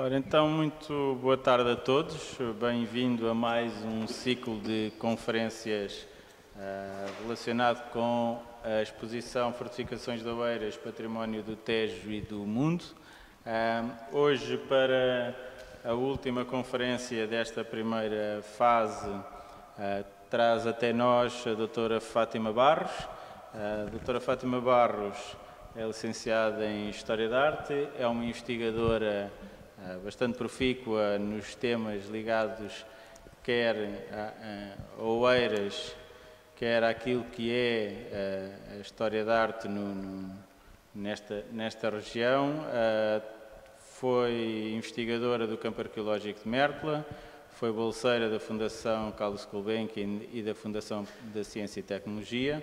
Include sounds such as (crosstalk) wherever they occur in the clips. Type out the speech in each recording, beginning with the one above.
Ora, então, muito boa tarde a todos. Bem-vindo a mais um ciclo de conferências uh, relacionado com a exposição Fortificações de Oeiras, Património do Tejo e do Mundo. Uh, hoje, para a última conferência desta primeira fase, uh, traz até nós a doutora Fátima Barros. A doutora Fátima Barros é licenciada em História da Arte, é uma investigadora bastante profícua nos temas ligados quer a, a Oeiras, quer aquilo que é a, eh, a história da arte no, no, nesta, nesta região. Eh, foi investigadora do Campo Arqueológico de Mértola, foi bolseira da Fundação Carlos Gulbenkian e da Fundação da Ciência e Tecnologia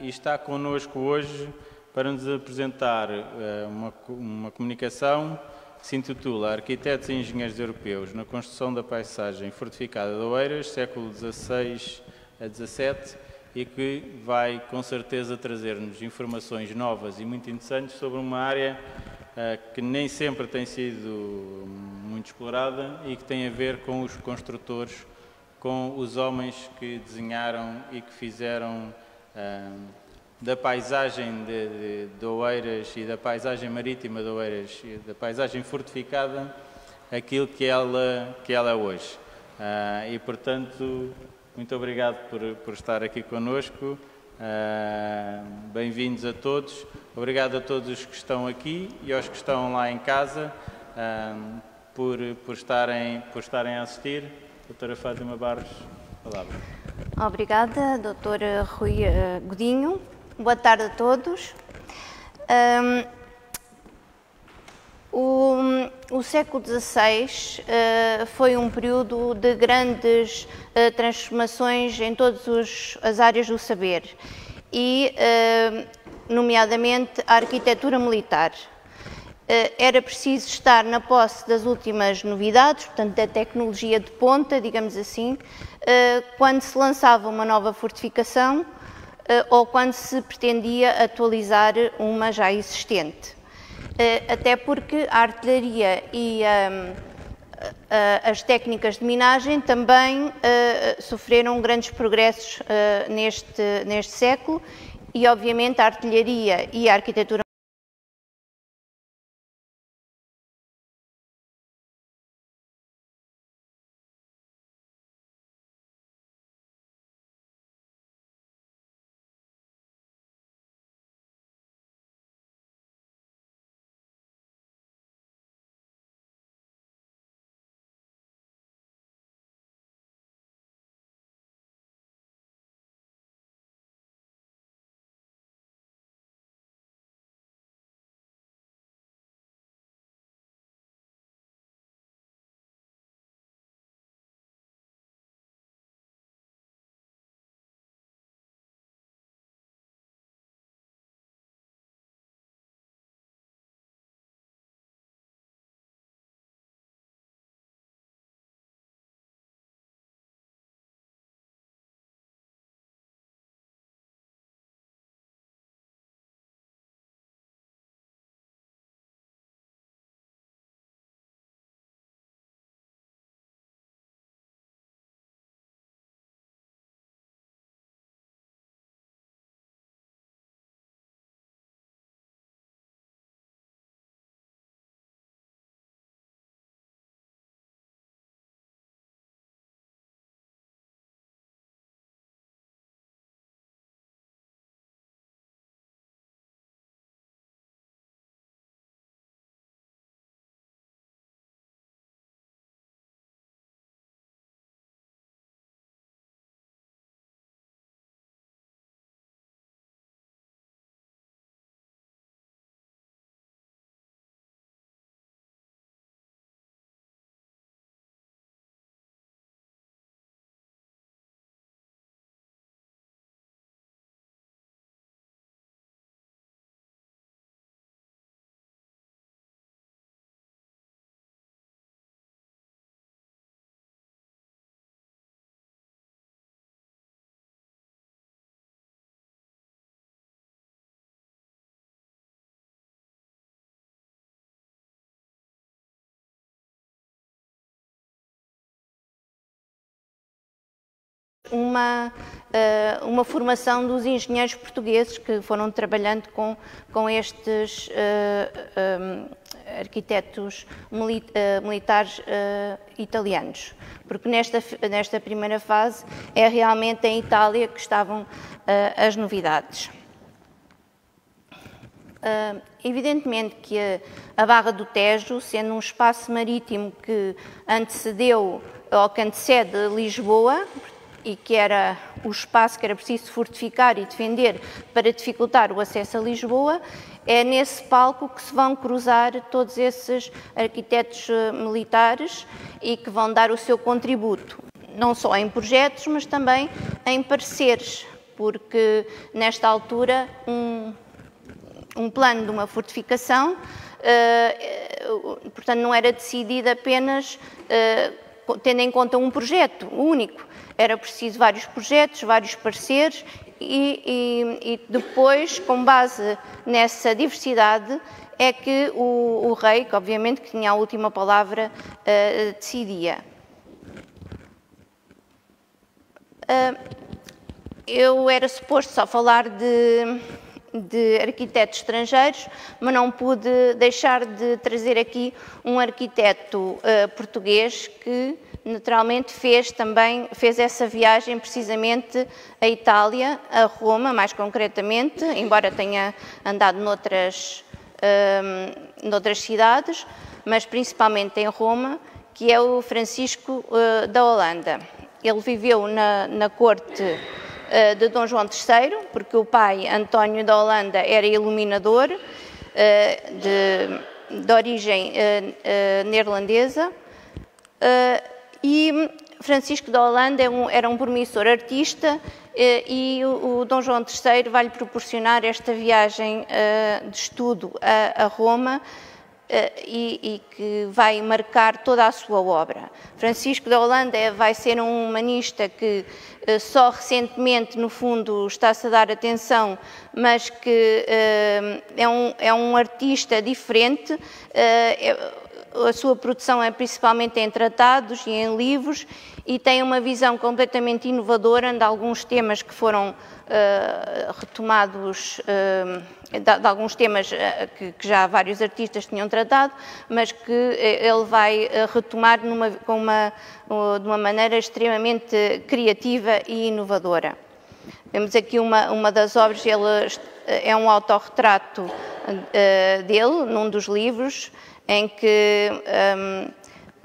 e está connosco hoje para nos apresentar uma, uma comunicação se intitula Arquitetos e Engenheiros Europeus na Construção da Paisagem Fortificada de Oeiras, século XVI a XVII, e que vai com certeza trazer-nos informações novas e muito interessantes sobre uma área uh, que nem sempre tem sido muito explorada e que tem a ver com os construtores, com os homens que desenharam e que fizeram. Uh, da paisagem de, de, de, Oeiras e da paisagem marítima de Oeiras da paisagem fortificada aquilo que ela, que ela é hoje. Uh, e, portanto, muito obrigado por, por estar aqui conosco. Uh, Bem-vindos a todos. Obrigado a todos os que estão aqui e aos que estão lá em casa uh, por, por, estarem, por estarem a assistir. Doutora Fátima Barros, palavra. Obrigada, doutora Rui Godinho. Boa tarde a todos. Um, o, o, século XVI uh, ah, foi um período de grandes uh, transformações em todas as áreas do saber e, uh, nomeadamente, a arquitetura militar. Era preciso estar na posse das últimas novidades, portanto, da tecnologia de ponta, digamos assim, quando se lançava uma nova fortificação eh, ou quando se pretendia atualizar uma já existente. Eh, até porque a artilharia e ehm, as técnicas de minagem também eh, sofreram grandes progressos neste, neste século e, obviamente, a artilharia e a arquitetura uma, uh, uma formação dos engenheiros portugueses que foram trabalhando com, com estes uh, um, arquitetos uh, militares italianos. Porque nesta, nesta primeira fase é realmente em Itália que estavam as novidades. evidentemente que a, a Barra do Tejo, sendo um espaço marítimo que antecedeu ou que antecede Lisboa, e que era o espaço que era preciso fortificar e defender para dificultar o acesso a Lisboa, é nesse palco que se vão cruzar todos esses arquitetos eh, militares e que vão dar o seu contributo, não só em projetos, mas também em pareceres, porque nesta altura um, um plano de uma fortificação, uh, portanto, não era decidido apenas uh, tendo em conta um projeto único, era preciso vários projetos, vários parceiros e, e, e depois, com base nessa diversidade, é que o, o, rei, que obviamente que tinha a última palavra, uh, decidia. Uh, eu era suposto só falar de, de arquitetos estrangeiros, mas não pude deixar de trazer aqui um arquiteto uh, português que naturalmente fez também fez essa viagem precisamente à Itália, a Roma, mais concretamente, embora tenha andado noutras, um, noutras cidades, mas principalmente em Roma, que é o Francisco uh, da Holanda. Ele viveu na, na corte uh, de Dom João III, porque o pai, António da Holanda, era iluminador uh, de, de origem neerlandesa. E Francisco de Holanda é era um promissor artista eh, e o, Dom João III vai-lhe proporcionar esta viagem eh, de estudo a, Roma eh, e, que vai marcar toda a sua obra. Francisco de Holanda vai ser um humanista que só recentemente, no fundo, está-se a dar atenção, mas que é um, é um artista diferente. É, a sua produção é principalmente em tratados e em livros e tem uma visão completamente inovadora de alguns temas que foram uh, retomados, uh, de, de, alguns temas uh, que, que, já vários artistas tinham tratado, mas que ele vai retomar numa, com uma, de uma maneira extremamente criativa e inovadora. Temos aqui uma, uma das obras, ele é um autorretrato dele, num dos livros, em que um,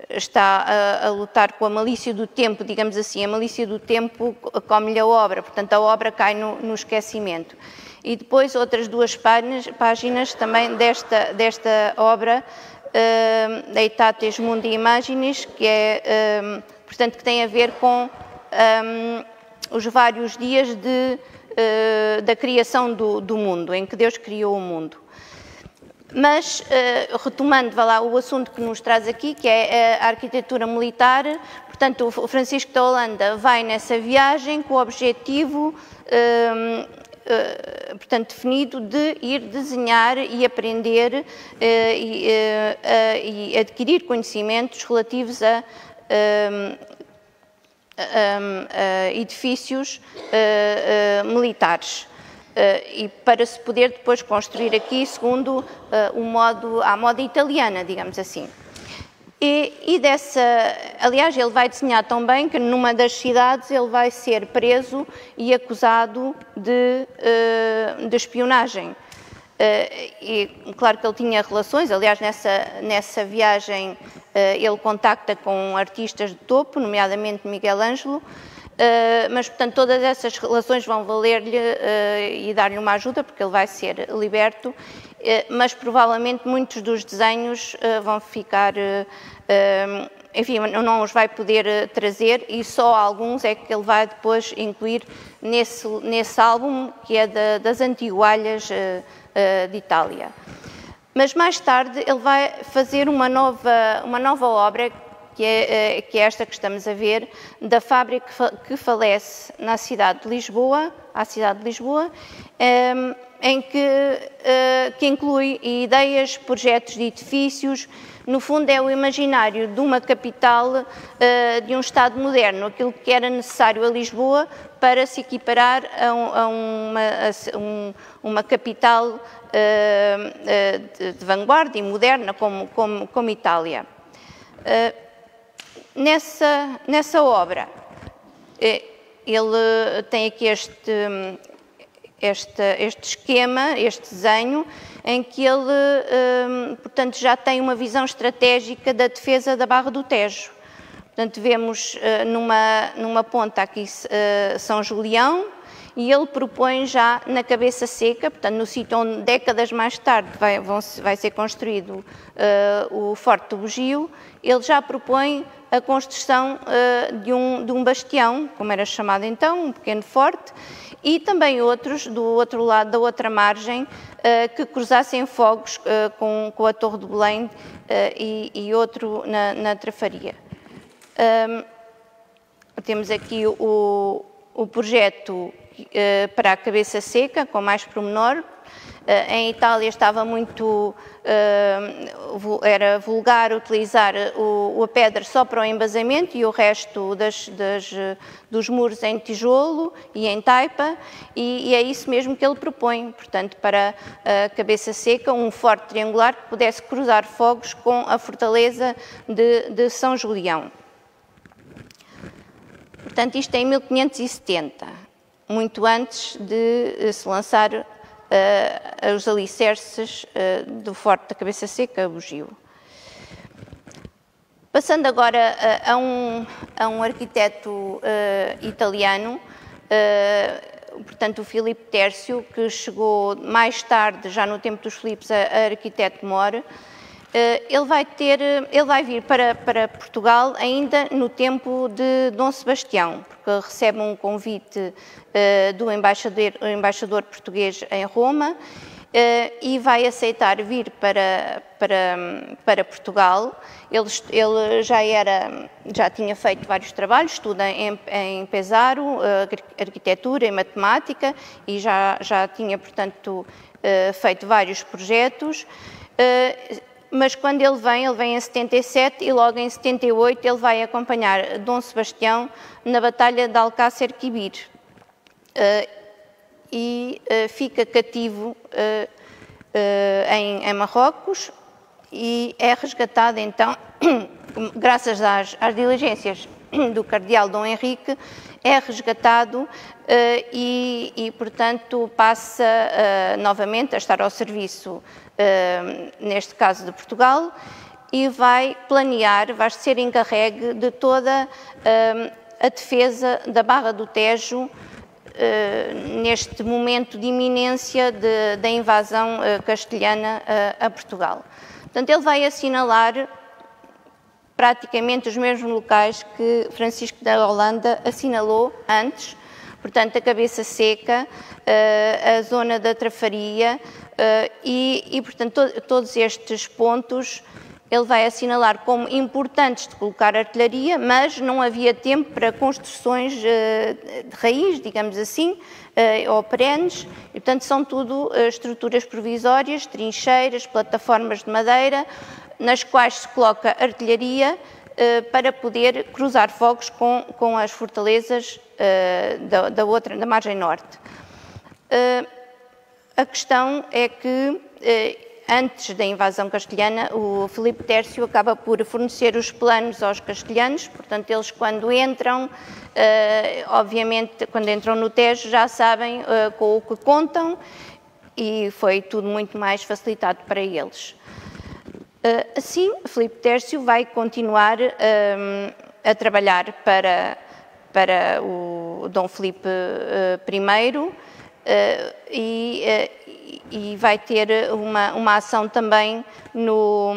está a, a, lutar com a malícia do tempo, digamos assim, a malícia do tempo come-lhe a obra, portanto a obra cai no, no esquecimento. E depois outras duas páginas, páginas também desta, desta obra, uh, Eitates Mundi Imaginis, que é, um, portanto, que tem a ver com um, os vários dias de, uh, da criação do, do mundo, em que Deus criou o mundo. Mas, uh, retomando lá, o assunto que nos traz aqui, que é a arquitetura militar, portanto, o Francisco da Holanda vai nessa viagem com o objetivo, uh, uh, portanto, definido de ir desenhar e aprender e, adquirir conhecimentos relativos a, a edifícios militares. Uh, e para se poder depois construir aqui segundo uh, o modo, moda italiana, digamos assim. E, e, dessa, aliás, ele vai desenhar tão bem que numa das cidades ele vai ser preso e acusado de, uh, de espionagem. e claro que ele tinha relações, aliás, nessa, nessa viagem ele contacta com artistas de topo, nomeadamente Miguel Ângelo, mas, portanto, todas essas relações vão valer-lhe uh, e dar-lhe uma ajuda, porque ele vai ser liberto, uh, mas provavelmente muitos dos desenhos vão ficar, enfim, não os vai poder trazer e só alguns é que ele vai depois incluir nesse, nesse álbum, que é da, das Antigualhas de Itália. Mas mais tarde ele vai fazer uma nova, uma nova obra que é, eh, que é esta que estamos a ver, da fábrica que falece na cidade de Lisboa, à cidade de Lisboa, ehm, em que, que inclui ideias, projetos de edifícios, no fundo é o imaginário de uma capital de um Estado moderno, aquilo que era necessário a Lisboa para se equiparar a, um, uma, a um, uma, capital de, vanguarda e moderna como, como, como Itália. Nessa, nessa obra, ele tem aqui este, este, este esquema, este desenho, em que ele, portanto, já tem uma visão estratégica da defesa da Barra do Tejo. Portanto, vemos uh, numa, numa ponta aqui uh, São Julião e ele propõe já na cabeça seca, portanto, no sítio onde décadas mais tarde vai, vão, vai ser construído uh, o Forte do Bugio, ele já propõe a construção de, um, de um bastião, como era chamado então, um pequeno forte, e também outros do outro lado, da outra margem, que cruzassem fogos com, com a Torre do Belém e, e outro na, na Trafaria. Um, temos aqui o, o projeto uh, para a cabeça seca, com mais pormenor. Uh, em Itália estava muito, uh, era vulgar utilizar o, a pedra só para o embasamento e o resto das, das, dos muros em tijolo e em taipa, e, e, é isso mesmo que ele propõe, portanto, para a cabeça seca, um forte triangular que pudesse cruzar fogos com a fortaleza de, de São Julião. Portanto, isto é em 1570, muito antes de eh, se lançar uh, os alicerces uh, do Forte da Cabeça Seca, Bugio. Passando agora a, um, a, um, arquiteto italiano, portanto, o Filipe Tércio, que chegou mais tarde, já no tempo dos Filipes, a, a arquiteto mor, eh, ele vai ter, ele vai vir para, para Portugal ainda no tempo de Dom Sebastião, porque recebe um convite do embaixador, embaixador, português em Roma uh, e vai aceitar vir para, para, para Portugal. Ele, ele, já era, já tinha feito vários trabalhos, estuda em, em Pesaro, uh, arquitetura e matemática e já, já tinha, portanto, feito vários projetos mas quando ele vem, ele vem em 77 e logo em 78 ele vai acompanhar Dom Sebastião na Batalha de Alcácer Quibir e uh, fica cativo uh, em, em, Marrocos e é resgatado então, (coughs) graças às, às diligências (coughs) do cardeal Dom Henrique, é resgatado uh, e, e, portanto, passa uh, novamente a estar ao serviço, uh, neste caso de Portugal, e vai planear, vai ser encarregue de toda a defesa da Barra do Tejo neste momento de iminência da invasão castelhana a Portugal. Portanto, ele vai assinalar praticamente os mesmos locais que Francisco da Holanda assinalou antes, portanto, a Cabeça Seca, eh, a zona da Trafaria eh, e, e portanto, to todos estes pontos ele vai assinalar como importantes de colocar artilharia, mas não havia tempo para construções eh, de raiz, digamos assim, ou perenes, e portanto são tudo estruturas provisórias, trincheiras, plataformas de madeira, nas quais se coloca artilharia eh, para poder cruzar fogos com, com as fortalezas eh, da, da, outra, da margem norte. Eh, a questão é que antes da invasão castelhana, o Filipe Tércio acaba por fornecer os planos aos castelhanos, portanto, eles quando entram, obviamente, quando entram no Tejo, já sabem com o que contam e foi tudo muito mais facilitado para eles. Eh, assim, Filipe Tércio vai continuar a trabalhar para, para o Dom Filipe I e, uh, e, vai ter uma, uma ação também no,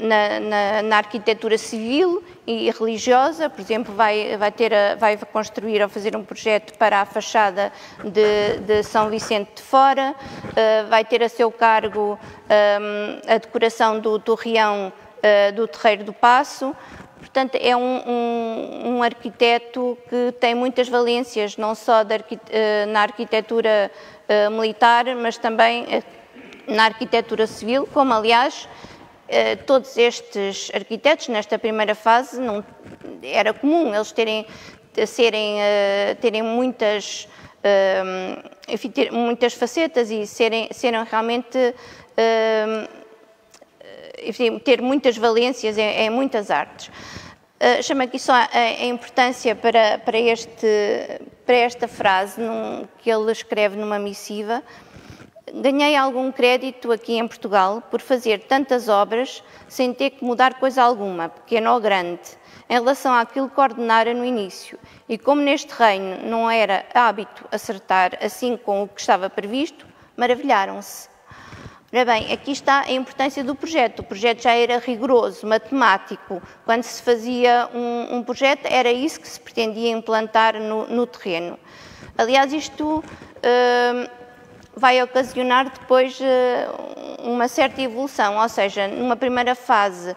na, na, na, arquitetura civil e religiosa, por exemplo, vai, vai, ter a, vai construir ou fazer um projeto para a fachada de, de São Vicente de Fora, uh, vai ter a seu cargo um, a decoração do torreão uh, do Terreiro do Passo, Portanto, é um, um, um, arquiteto que tem muitas valências, não só eh, na arquitetura uh, militar, mas também uh, na arquitetura civil, como aliás todos estes arquitetos nesta primeira fase não era comum eles terem serem terem muitas enfim, ter muitas facetas e serem serem realmente enfim, ter muitas valências em, em muitas artes. Uh, chamo aqui só a, a importância para, para, este, para esta frase num, que ele escreve numa missiva. Ganhei algum crédito aqui em Portugal por fazer tantas obras sem ter que mudar coisa alguma, pequena ou grande, em relação àquilo que ordenara no início. E como neste reino não era hábito acertar assim com o que estava previsto, maravilharam-se. Ora bem, aqui está a importância do projeto. O projeto já era rigoroso, matemático. Quando se fazia um, um projeto, era isso que se pretendia implantar no, no terreno. Aliás, isto uh, vai ocasionar depois uh, uma certa evolução, ou seja, numa primeira fase, uh,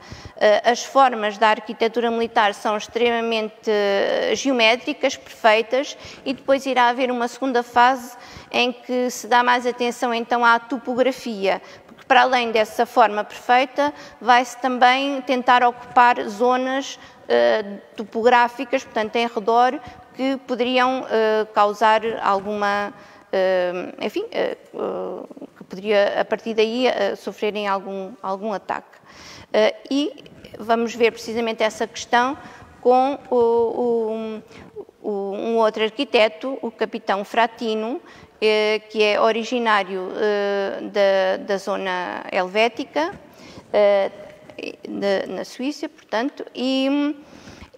as formas da arquitetura militar são extremamente geométricas, perfeitas, e depois irá haver uma segunda fase em que se dá mais atenção então à topografia, porque para além dessa forma perfeita, vai-se também tentar ocupar zonas uh, topográficas, portanto, em redor, que poderiam uh, causar alguma, uh, enfim, que poderia a partir daí sofrerem algum, algum ataque. e vamos ver precisamente essa questão com o, o, um outro arquiteto, o capitão Fratino, que é originário eh, da, da zona helvética, eh, na Suíça, portanto, e,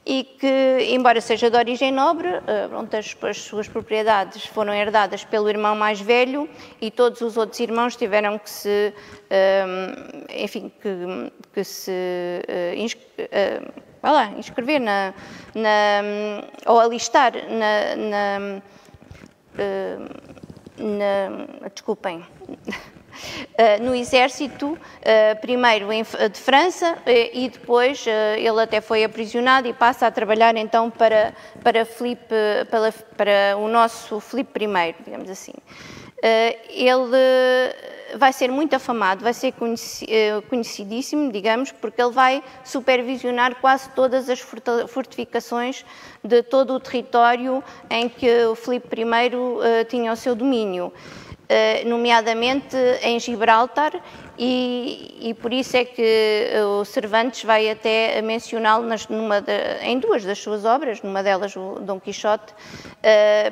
e que, embora seja de origem nobre, pronto, as, as, suas propriedades foram herdadas pelo irmão mais velho e todos os outros irmãos tiveram que se, enfim, que, que se lá, inscrever na, na, ou alistar na, na na, desculpem, Uh, (laughs) no exército, uh, primeiro em, de França e depois ele até foi aprisionado e passa a trabalhar então para, para, Felipe, para, para o nosso Filipe I, digamos assim. ele vai ser muito afamado, vai ser conhecidíssimo, digamos, porque ele vai supervisionar quase todas as fortificações de todo o território em que o Filipe I tinha o seu domínio. Uh, nomeadamente em Gibraltar, e, e, por isso é que o Cervantes vai até mencioná-lo em duas das suas obras, numa delas o Dom Quixote,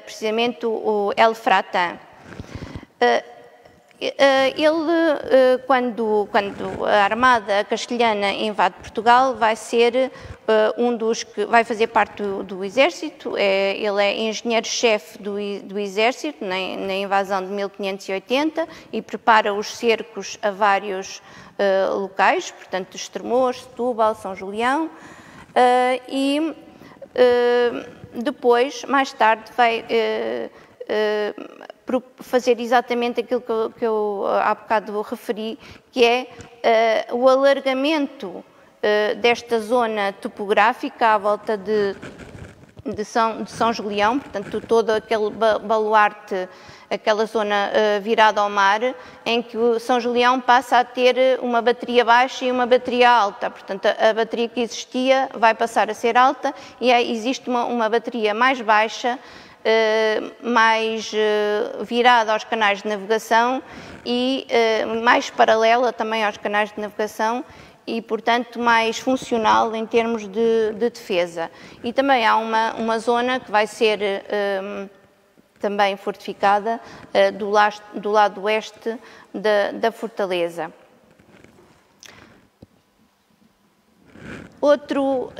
precisamente o, El Fratan. Ele, quando, quando a armada castelhana invade Portugal, vai ser Uh, um dos que vai fazer parte do, do Exército, é, ele é engenheiro-chefe do, do, Exército na, na, invasão de 1580 e prepara os cercos a vários uh, locais, portanto, Estremoz, Setúbal, São Julião, uh, e depois, mais tarde, vai fazer exatamente aquilo que eu, que eu há bocado referi, que é o alargamento eh, desta zona topográfica à volta de, de, São, de São Julião, portanto, todo aquele baluarte, aquela zona uh, virada ao mar, em que o São Julião passa a ter uma bateria baixa e uma bateria alta. Portanto, a, a bateria que existia vai passar a ser alta e existe uma, uma bateria mais baixa. Uh, mais uh, virada aos canais de navegação e uh, mais paralela também aos canais de navegação e, portanto, mais funcional em termos de, de defesa. E também há uma, uma zona que vai ser também fortificada do, lado, do lado oeste da, da fortaleza. Outro uh,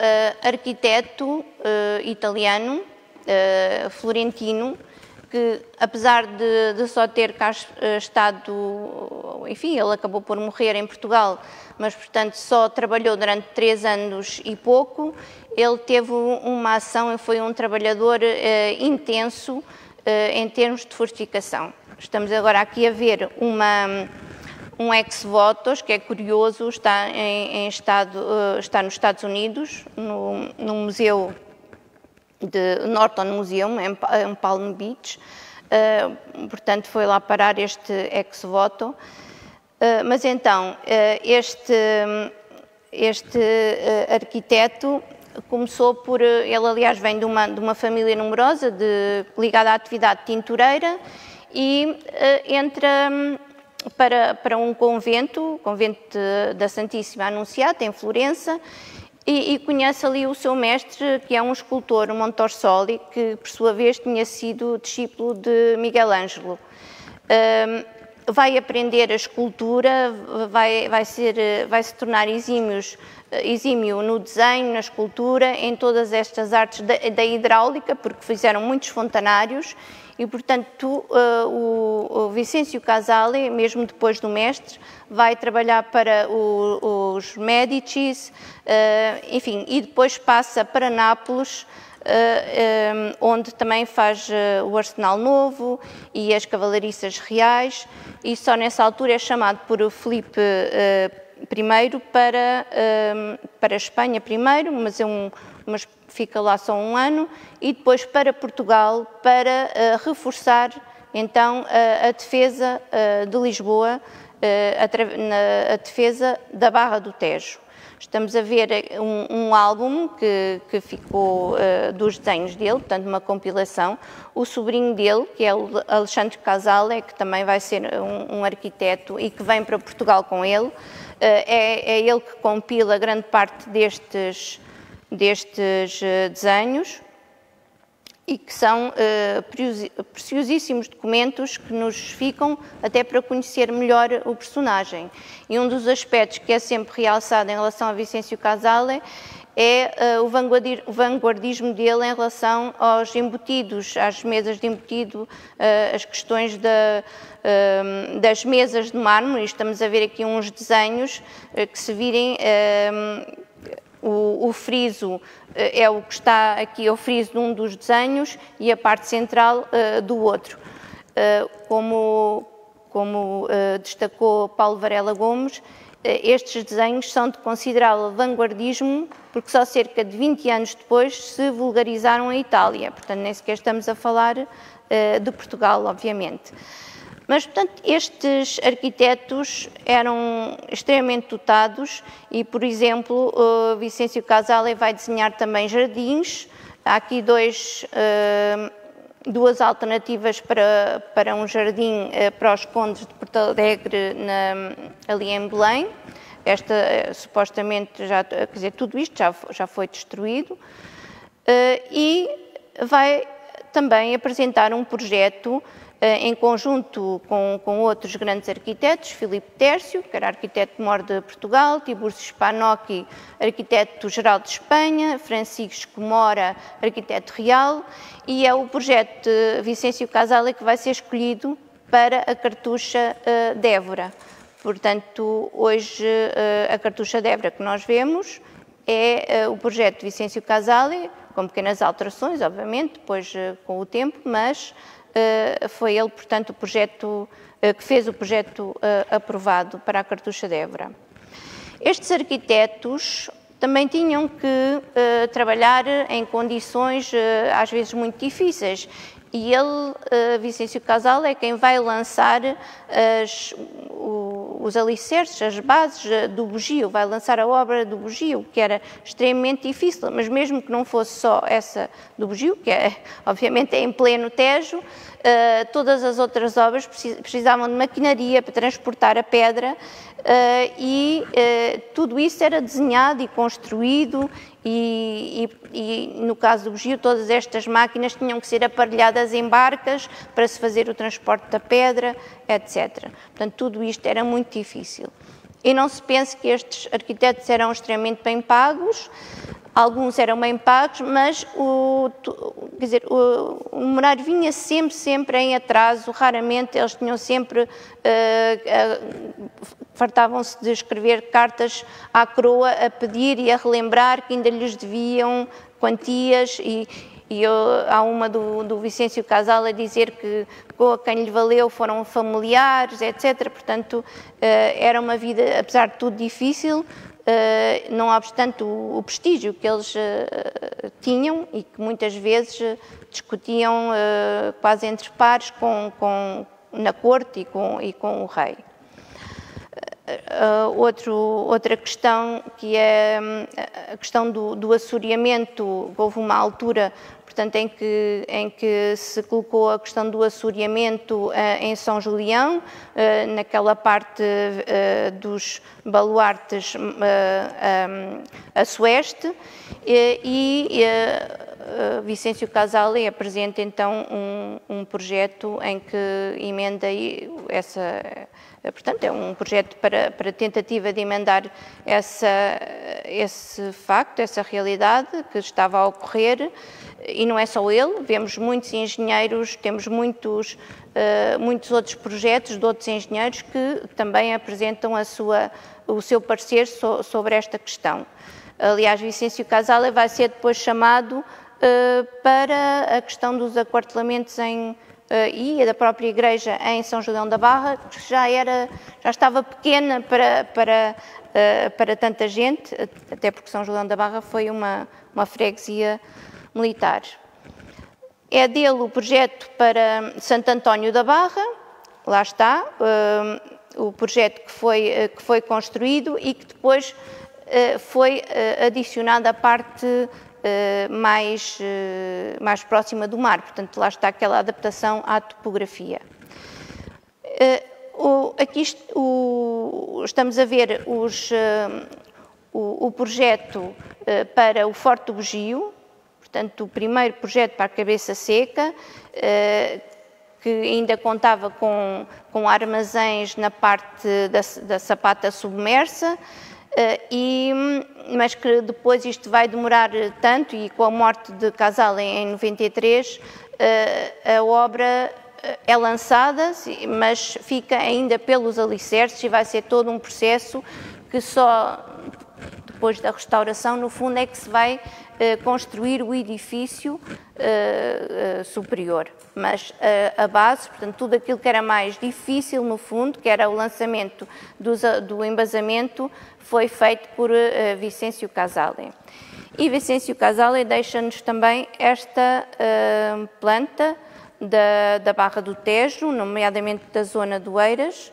arquiteto uh, italiano, florentino, que apesar de, de, só ter cá estado, enfim, ele acabou por morrer em Portugal mas portanto só trabalhou durante três anos e pouco. Ele teve uma ação e foi um trabalhador eh, intenso eh, em termos de fortificação. Estamos agora aqui a ver uma, um ex-votos, que é curioso, está, em, em estado, uh, está nos Estados Unidos, no, no Museu de Norton Museum, em, em Palm Beach. Uh, portanto, foi lá parar este ex-voto. Uh, mas então, este, este arquiteto começou por. Ele, aliás, vem de uma, de uma família numerosa, de, ligada à atividade tintureira, e entra para, para um convento, o convento da Santíssima Anunciata, em Florença, e, e, conhece ali o seu mestre, que é um escultor, o Montorsoli, que por sua vez tinha sido discípulo de Miguel Ângelo. Um, vai aprender a escultura, vai, vai, ser, vai se tornar exímios, exímio no desenho, na escultura, em todas estas artes da, da hidráulica, porque fizeram muitos fontanários e, portanto, uh, o, Vicêncio Casale, mesmo depois do mestre, vai trabalhar para os Médicis, uh, enfim, e depois passa para Nápoles, um, onde também faz o Arsenal Novo e as Cavalariças Reais, e só nessa altura é chamado por Felipe I para, para a Espanha primeiro, mas é um, fica lá só um ano, e depois para Portugal para uh, reforçar então a, a defesa uh, de Lisboa, uh, a, a, defesa da Barra do Tejo. Estamos a ver um, um álbum que, que ficou dos desenhos dele, portanto uma compilação. O sobrinho dele, que é o Alexandre Casale, que também vai ser um, um arquiteto e que vem para Portugal com ele, é, é ele que compila grande parte destes destes eh, desenhos e que são uh, preciosíssimos documentos que nos ficam até para conhecer melhor o personagem. E um dos aspectos que é sempre realçado em relação a Vicêncio Casale é uh, o, vanguardismo dele em relação aos embutidos, às mesas de embutido, uh, as questões da, das mesas de mármore. Estamos a ver aqui uns desenhos que se virem o, o friso eh, é o que está aqui, é o friso de um dos desenhos e a parte central uh, do outro. Uh, como como uh, destacou Paulo Varela Gomes, estes desenhos são de considerável vanguardismo, porque só cerca de 20 anos depois se vulgarizaram em Itália. Portanto, nem sequer estamos a falar de Portugal, obviamente. Mas, portanto, estes arquitetos eram extremamente dotados e, por exemplo, uh, Vicêncio Casale vai desenhar também jardins. Há aqui dois, uh, duas alternativas para, para um jardim uh, para os condes de Porto Alegre, na, ali em Belém. Esta, supostamente, já, quer dizer, tudo isto já, já foi destruído. E vai também apresentar um projeto eh, em conjunto com, com, outros grandes arquitetos, Filipe Tércio, que era arquiteto-mor de Portugal, Tiburcio Spanocchi, arquiteto-geral de Espanha, Francisco Mora, arquiteto real, e é o projeto de Vicêncio Casale que vai ser escolhido para a cartucha uh. Portanto, hoje uh, a cartucha de Évora que nós vemos é uh, o projeto de Vicêncio Casale, com pequenas alterações, obviamente, depois com o tempo, mas eh, foi ele, portanto, o projeto eh, que fez o projeto eh, aprovado para a Cartucha de Évora. Estes arquitetos também tinham que trabalhar em condições às vezes muito difíceis e ele, Vicêncio Casal, é quem vai lançar as, os alicerces, as bases do bugio, vai lançar a obra do bugio, que era extremamente difícil, mas mesmo que não fosse só essa do bugio, que é, (laughs) obviamente é em pleno Tejo, uh, todas as outras obras precisavam de maquinaria para transportar a pedra uh, e uh, tudo isso era desenhado e construído e, e, e, no caso do bugio, todas estas máquinas tinham que ser aparelhadas em barcas para se fazer o transporte da pedra, etc. Portanto, tudo isto era muito difícil. E não se pense que estes arquitetos eram extremamente bem pagos, alguns eram bem pagos, mas o, quer dizer, o, o numerário vinha sempre, sempre em atraso, raramente eles tinham sempre, uh, uh, fartavam-se de escrever cartas à coroa a pedir e a relembrar que ainda lhes deviam quantias e, e eu, há uma do, do Vicêncio Casal a dizer que a quem lhe valeu foram familiares, etc. Portanto, era uma vida, apesar de tudo, difícil, não obstante o, o prestígio que eles tinham e que muitas vezes discutiam quase entre pares com, com, na corte e com, e com o rei. Uh, outro, outra questão que é hum, a questão do, do assoreamento, houve uma altura portanto, em que, em que se colocou a questão do assoreamento uh, em São Julião, uh, naquela parte uh, dos baluartes um, a sueste, e, Vicêncio Casale apresenta então um, um projeto em que emenda essa eh, portanto, é um projeto para, para tentativa de emendar essa, esse facto, essa realidade que estava a ocorrer, e não é só ele, vemos muitos engenheiros, temos muitos, uh, muitos outros projetos de outros engenheiros que também apresentam a sua, o seu parecer so, sobre esta questão. Aliás, Vicêncio Casale vai ser depois chamado uh, para a questão dos aquartelamentos em e da própria igreja em São Julião da Barra, que já, era, já estava pequena para, para, uh, para tanta gente, até porque São Julião da Barra foi uma, uma freguesia militar. É dele o projeto para Santo António da Barra, lá está, uh, o projeto que foi, que foi construído e que depois foi adicionado à parte eh, mais, eh, mais próxima do mar, portanto, lá está aquela adaptação à topografia. Eh, aqui estamos a ver os, o, o, projeto para o Forte do Bugio, portanto, o primeiro projeto para a cabeça seca, que ainda contava com, com armazéns na parte da, da sapata submersa, e, mas que depois isto vai demorar tanto e com a morte de Casal em, em 93 uh, eh, a obra eh, é lançada, mas fica ainda pelos alicerces e vai ser todo um processo que só depois da restauração, no fundo, é que se vai eh, construir o edifício eh, eh, superior. Mas a base, portanto, tudo aquilo que era mais difícil, no fundo, que era o lançamento do, embasamento, foi feito por Vicêncio Casale. E Vicêncio Casale deixa-nos também esta planta da, da Barra do Tejo, nomeadamente da zona do Eiras,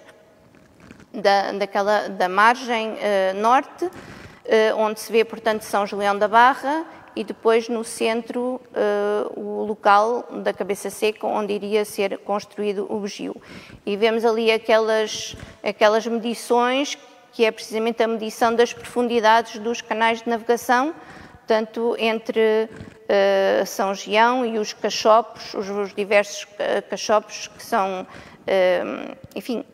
da, daquela, da margem norte, onde se vê, portanto, São Julião da Barra e depois no centro uh, o local da cabeça seca onde iria ser construído o bugio. E vemos ali aquelas, aquelas medições, que é precisamente a medição das profundidades dos canais de navegação, tanto entre uh, São Gião e os cachopos, os, os diversos cachopos que são, uh, enfim,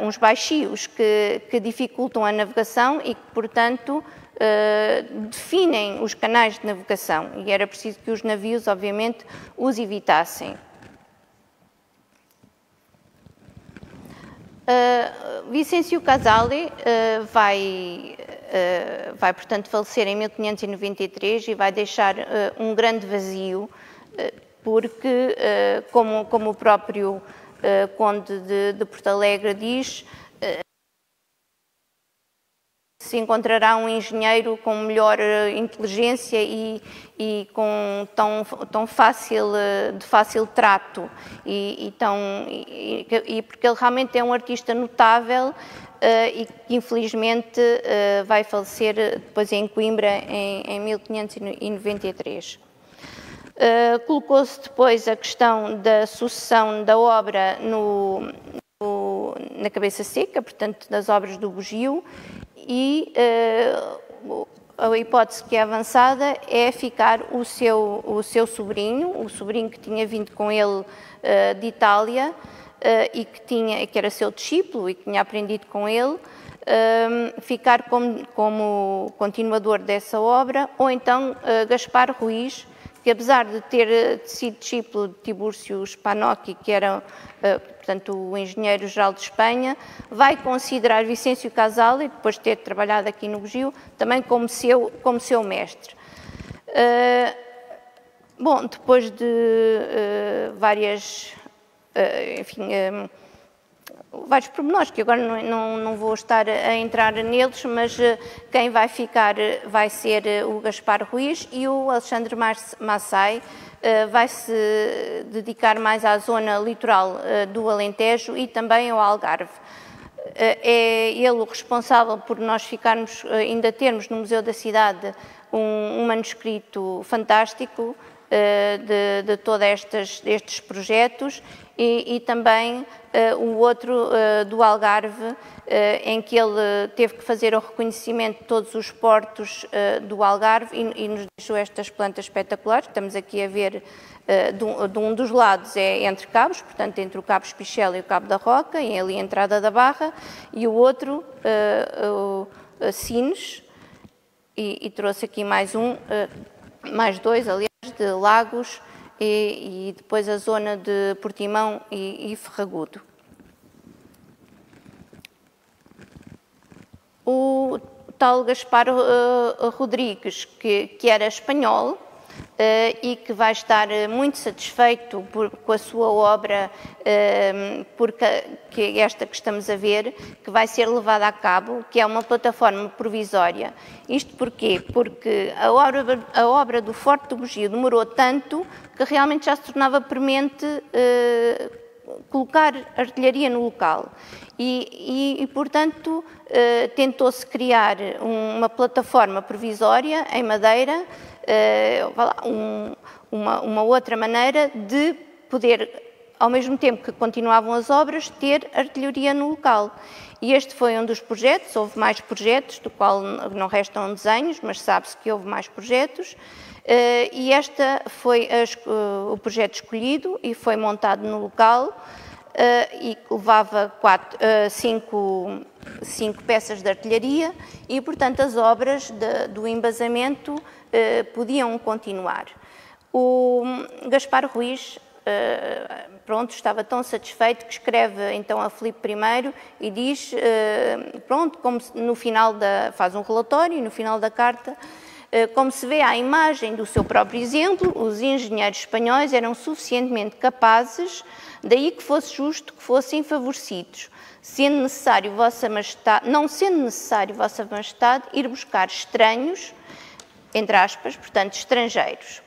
uns baixios que, que, dificultam a navegação e que, portanto, uh, definem os canais de navegação e era preciso que os navios, obviamente, os evitassem. Uh, Vicêncio Casale uh, vai, uh, vai, portanto, falecer em 1593 e vai deixar um grande vazio, porque, como, como o próprio uh, Conde de, de, Porto Alegre diz, uh, se encontrará um engenheiro com melhor uh, inteligência e, e, com tão, tão fácil, de fácil trato, e, e tão, e, e, porque ele realmente é um artista notável e que infelizmente vai falecer depois em Coimbra em, em 1593. Uh, Colocou-se depois a questão da sucessão da obra no, no, na cabeça seca, portanto, das obras do Bugio, e uh, a hipótese que é avançada é ficar o seu, o seu sobrinho, o sobrinho que tinha vindo com ele uh, de Itália e que, tinha, que era seu discípulo e que tinha aprendido com ele, ficar como, como continuador dessa obra, ou então Gaspar Ruiz, que apesar de ter eh, sido discípulo de Tibúrcio Spanocchi, que era, eh, portanto, o engenheiro-geral de Espanha, vai considerar Vicêncio Casale, depois de ter trabalhado aqui no Bugio, também como seu, como seu mestre. Uh, bom, depois de várias, enfim, vários pormenores, que agora não, não, não, vou estar a entrar neles, mas quem vai ficar vai ser o Gaspar Ruiz e o Alexandre Massai vai se dedicar mais à zona litoral do Alentejo e também ao Algarve. É ele o responsável por nós ficarmos, ainda termos no Museu da Cidade um, um manuscrito fantástico de, de todos estes projetos e, e também uh, o outro uh, do Algarve, em que ele teve que fazer o reconhecimento de todos os portos do Algarve e, e, nos deixou estas plantas espetaculares. Estamos aqui a ver de de, um, dos lados é entre cabos, portanto entre o Cabo Espichel e o Cabo da Roca, e ali a entrada da Barra, e o outro, uh, Sines, e, e trouxe aqui mais um, mais dois, aliás, de Lagos e, e, depois a zona de Portimão e, e Ferragudo. O tal Gaspar uh, Rodrigues, que, que era espanhol, e que vai estar eh, muito satisfeito por, com a sua obra, uh, porque que esta que estamos a ver, que vai ser levada a cabo, que é uma plataforma provisória. Isto porquê? Porque a obra, a obra do Forte do Bugio demorou tanto que realmente já se tornava premente colocar artilharia no local. E, e, e portanto, tentou-se criar uma plataforma provisória em madeira uh, um, uma, uma outra maneira de poder ao mesmo tempo que continuavam as obras, ter artilharia no local. E este foi um dos projetos, houve mais projetos, do qual não restam desenhos, mas sabe-se que houve mais projetos, e este foi uh, o projeto escolhido e foi montado no local, uh, e levava quatro, cinco, cinco peças de artilharia, e portanto as obras de, do embasamento eh, podiam continuar. O Gaspar Ruiz, eh, pronto, estava tão satisfeito que escreve então a Filipe I e diz, eh, pronto, como no final da, faz um relatório e no final da carta, como se vê à imagem do seu próprio exemplo, os engenheiros espanhóis eram suficientemente capazes, daí que fosse justo que fossem favorecidos, sendo necessário vossa majestade, não sendo necessário vossa majestade ir buscar estranhos entre aspas, portanto, estrangeiros.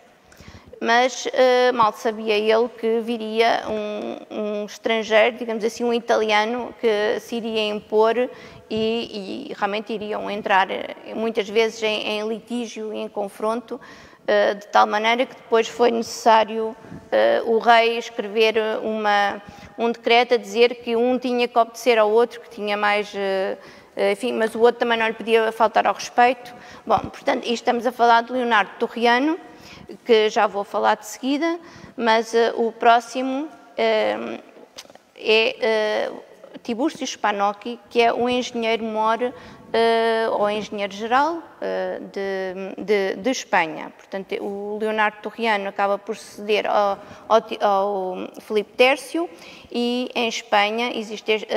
Mas uh, mal sabia ele que viria um, um, estrangeiro, digamos assim, um italiano, que se iria impor e, e realmente iriam entrar eh, muitas vezes em, em litígio e em confronto, uh, de tal maneira que depois foi necessário uh, o rei escrever uma, um decreto a dizer que um tinha que obedecer ao outro, que tinha mais eh, enfim, mas o outro também não lhe podia faltar ao respeito. Bom, portanto, e estamos a falar de Leonardo Torriano, que já vou falar de seguida, mas uh, o próximo uh, é uh, Tiburcio Spanocchi, que é um engenheiro-mor ou engenheiro-geral de, de, de, Espanha. Portanto, o Leonardo Torriano acaba por ceder ao, ao, ao Filipe Tércio e em Espanha existe,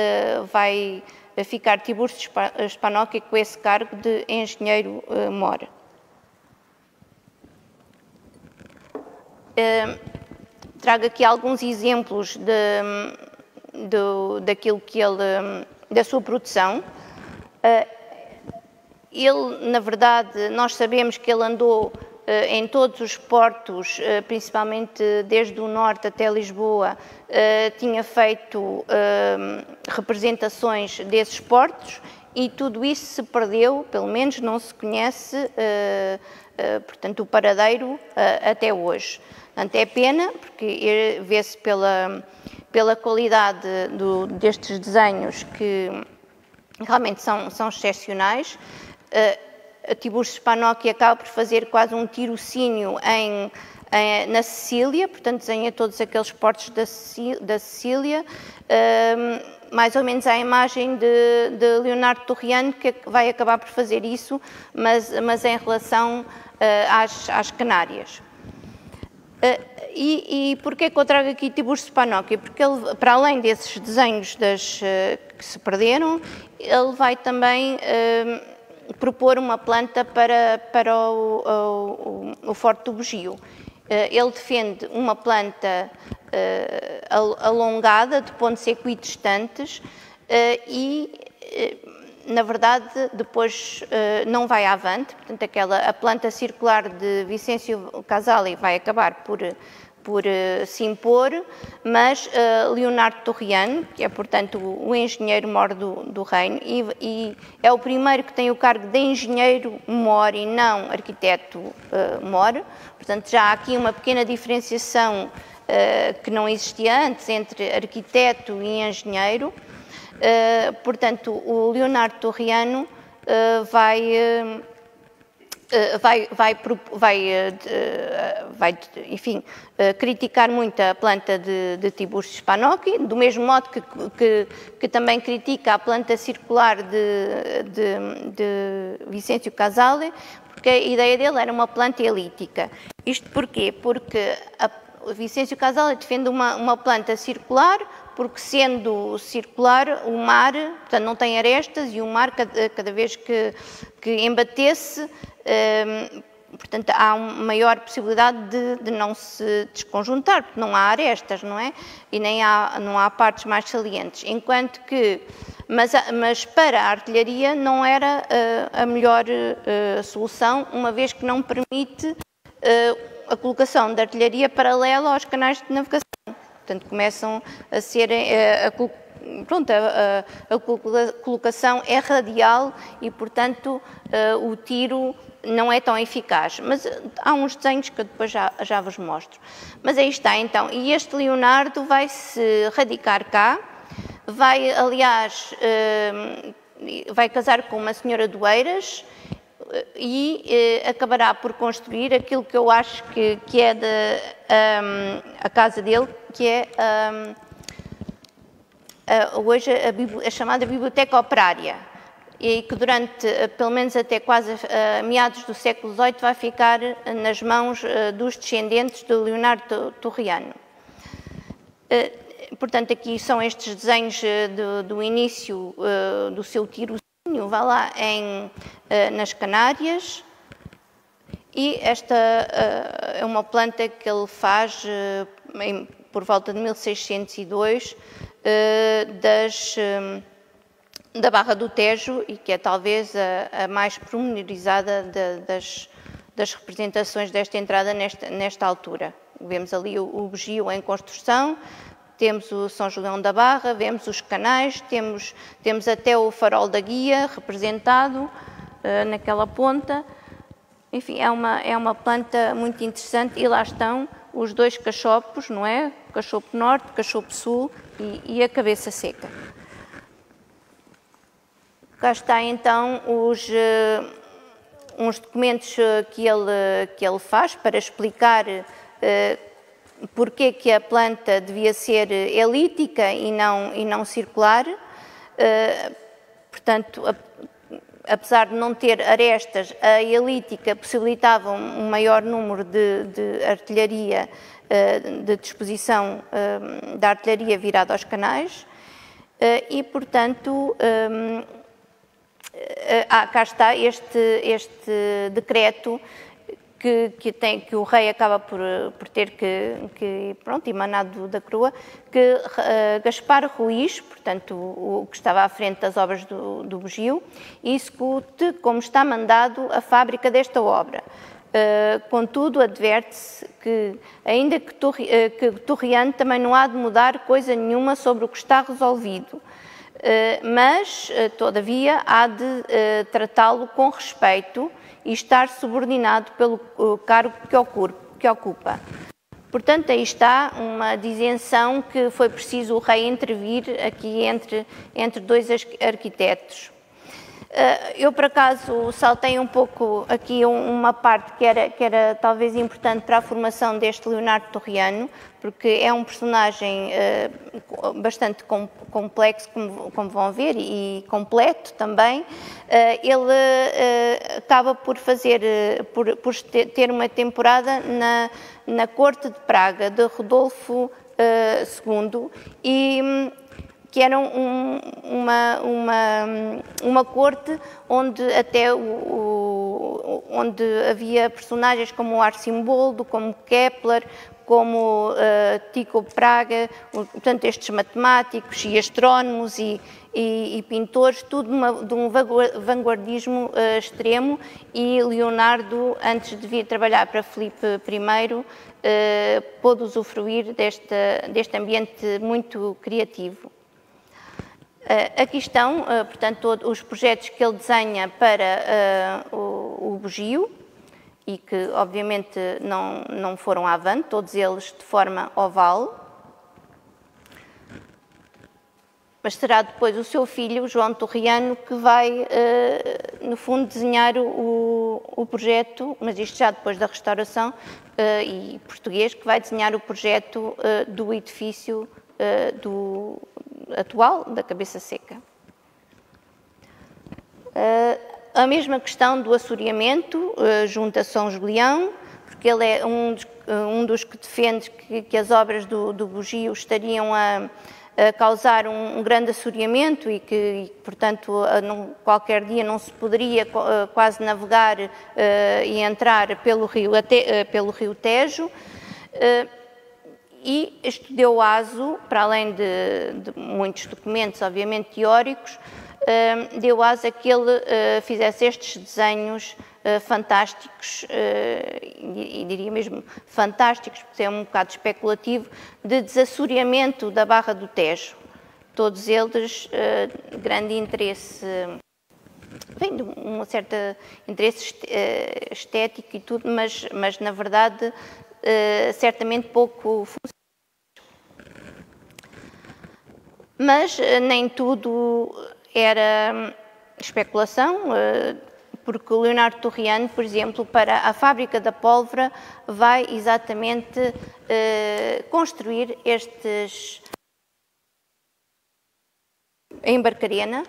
vai a ficar Tiburcio Spanocchi com esse cargo de engenheiro uh, mora. Uh, trago aqui alguns exemplos de, de, daquilo que ele, da sua produção. Uh, ele, na verdade, nós sabemos que ele andou eh, em todos os portos, eh, principalmente desde o norte até Lisboa, tinha feito representações desses portos e tudo isso se perdeu, pelo menos não se conhece, portanto, o paradeiro até hoje. Portanto, é pena, porque vê-se pela, pela qualidade do, destes desenhos que realmente são, são excepcionais a Tiburcio Spanocchi acaba por fazer quase um tirocínio em, em, na Sicília, portanto desenha todos aqueles portos da, da Sicília, um, mais ou menos à imagem de, de, Leonardo Torriano, que vai acabar por fazer isso, mas, mas em relação uh, às, às, Canárias. Uh, e, e porquê que eu trago aqui Tiburcio Spanocchi? Porque ele, para além desses desenhos das, uh, que se perderam, ele vai também propor uma planta para, para o, o, o Forte do Bugio. ele defende uma planta alongada, de pontos equidistantes, e na verdade, depois não vai avante, portanto, aquela, a planta circular de Vicêncio Casali vai acabar por, por uh, se impor, mas uh, Leonardo Torriano, que é, portanto, o, o engenheiro mor do, do reino, e, e, é o primeiro que tem o cargo de engenheiro mor e não arquiteto uh, mor, portanto, já há aqui uma pequena diferenciação que não existia antes entre arquiteto e engenheiro. Portanto, o Leonardo Torriano vai eh, vai, vai, vai, eh, vai, enfim, eh, criticar muito a planta de, de Tiburcio Spanocchi, do mesmo modo que, que, que, também critica a planta circular de, de, de Vicêncio Casale, porque a ideia dele era uma planta elítica. Isto porquê? Porque a, Vicêncio Casale defende uma, uma planta circular, porque sendo circular, o mar, portanto, não tem arestas e o mar, cada, cada vez que, que embatesse, portanto, há uma maior possibilidade de, de, não se desconjuntar, porque não há arestas, não é? E nem há, não há partes mais salientes. Enquanto que, mas, mas para a artilharia não era uh, a melhor uh, solução, uma vez que não permite uh, a colocação da artilharia paralela aos canais de navegação. Portanto, começam a ser a, pronto, a, a, colocação é radial e, portanto, o tiro não é tão eficaz. Mas eh, há uns desenhos que eu depois já, já vos mostro. Mas aí está então. E este Leonardo vai se radicar cá, vai, aliás, eh, vai casar com uma senhora do Eiras eh, e acabará por construir aquilo que eu acho que, que é de, um, a casa dele, que é um, a, hoje a, a chamada Biblioteca Operária e que durante, eh, pelo menos até quase uh, meados do século XVIII, vai ficar nas mãos dos descendentes de Leonardo Torriano. Portanto, aqui são estes desenhos do, do, início do seu tirocínio, vá lá, em, nas Canárias, e esta é uma planta que ele faz em, por volta de 1602 das da Barra do Tejo e que é talvez a, a mais promenorizada de, das, das, representações desta entrada nesta, nesta altura. Vemos ali o, o bugio em construção, temos o São Julião da Barra, vemos os canais, temos, temos até o farol da guia representado uh, naquela ponta. Enfim, é uma, é uma planta muito interessante e lá estão os dois cachopos, não é? Cachopo norte, cachopo sul e, e a cabeça seca. Cá está então os, uh, uns documentos eh, que ele, que ele faz para explicar uh, porque que a planta devia ser elítica e não, e não circular. Uh, portanto, apesar de não ter arestas, a elítica possibilitava um maior número de, de artilharia, de disposição da artilharia virada aos canais, e, portanto, eh, ah, cá está este, este decreto que, que, tem, que o rei acaba por, por ter que, que, pronto, emanado da crua, que uh, Gaspar Ruiz, portanto, o, o, que estava à frente das obras do, do Bugio, execute como está mandado a fábrica desta obra. Uh, contudo, adverte-se que, ainda que, Torri, uh, que Torriano também não há de mudar coisa nenhuma sobre o que está resolvido, eh, mas, todavia, há de tratá-lo com respeito e estar subordinado pelo cargo que ocupa. Portanto, aí está uma disenção que foi preciso o rei intervir aqui entre, entre dois arquitetos. Eh, eu, por acaso, saltei um pouco aqui uma parte que era, que era talvez importante para a formação deste Leonardo Torriano, porque é um personagem uh, bastante com, complexo, como, vão ver, e completo também. Uh, ele acaba por fazer, por, por, ter uma temporada na, na corte de Praga de Rodolfo II e que era um, uma, uma, uma corte onde até o, o, onde havia personagens como Arcimboldo, como Kepler, como uh, Tycho Braga, portanto estes matemáticos e astrónomos e, e, e pintores, tudo uma, de um vanguardismo uh, extremo e Leonardo, antes de vir trabalhar para Filipe I, uh, pôde usufruir deste ambiente muito criativo. Uh, aqui estão, uh, portanto, os projetos que ele desenha para uh, o, bugio, e que obviamente não, não foram avante, todos eles de forma oval. Mas será depois o seu filho, João Torriano, que vai, eh, no fundo, desenhar o, o projeto, mas isto já depois da restauração, eh, e português, que vai desenhar o projeto eh, do edifício do, atual, da Cabeça Seca. A mesma questão do assoreamento uh, junto a São Julião, porque ele é um dos, uh, um dos que defende que, que, as obras do, do Bugio estariam a, a causar um, um, grande assoreamento e que, e, portanto, não, qualquer dia não se poderia uh, quase navegar e entrar pelo rio, até, pelo rio Tejo. E estudou ASO, para além de, de muitos documentos, obviamente, teóricos, deu asa que ele uh, fizesse estes desenhos uh, fantásticos, uh, e, e, diria mesmo fantásticos, porque é um bocado especulativo, de desassoreamento da Barra do Tejo. Todos eles de grande interesse, vem de um certo interesse estético e tudo, mas, mas na verdade certamente pouco funcional. Mas nem tudo era hum, especulação, eh, porque o Leonardo Torriano, por exemplo, para a fábrica da pólvora, vai exatamente eh, construir estes em Barcarena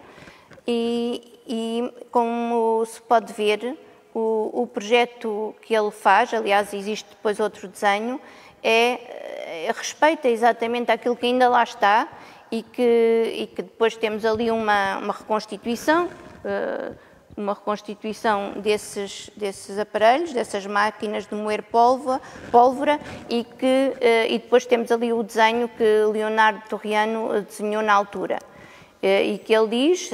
e, e, como se pode ver, o, o, projeto que ele faz, aliás, existe depois outro desenho, é respeita exatamente aquilo que ainda lá está e que, e que depois temos ali uma, uma reconstituição, eh, uma reconstituição desses, desses aparelhos, dessas máquinas de moer pólvora, pólvora e, que, eh, e depois temos ali o desenho que Leonardo Torriano desenhou na altura. Eh, e que ele diz,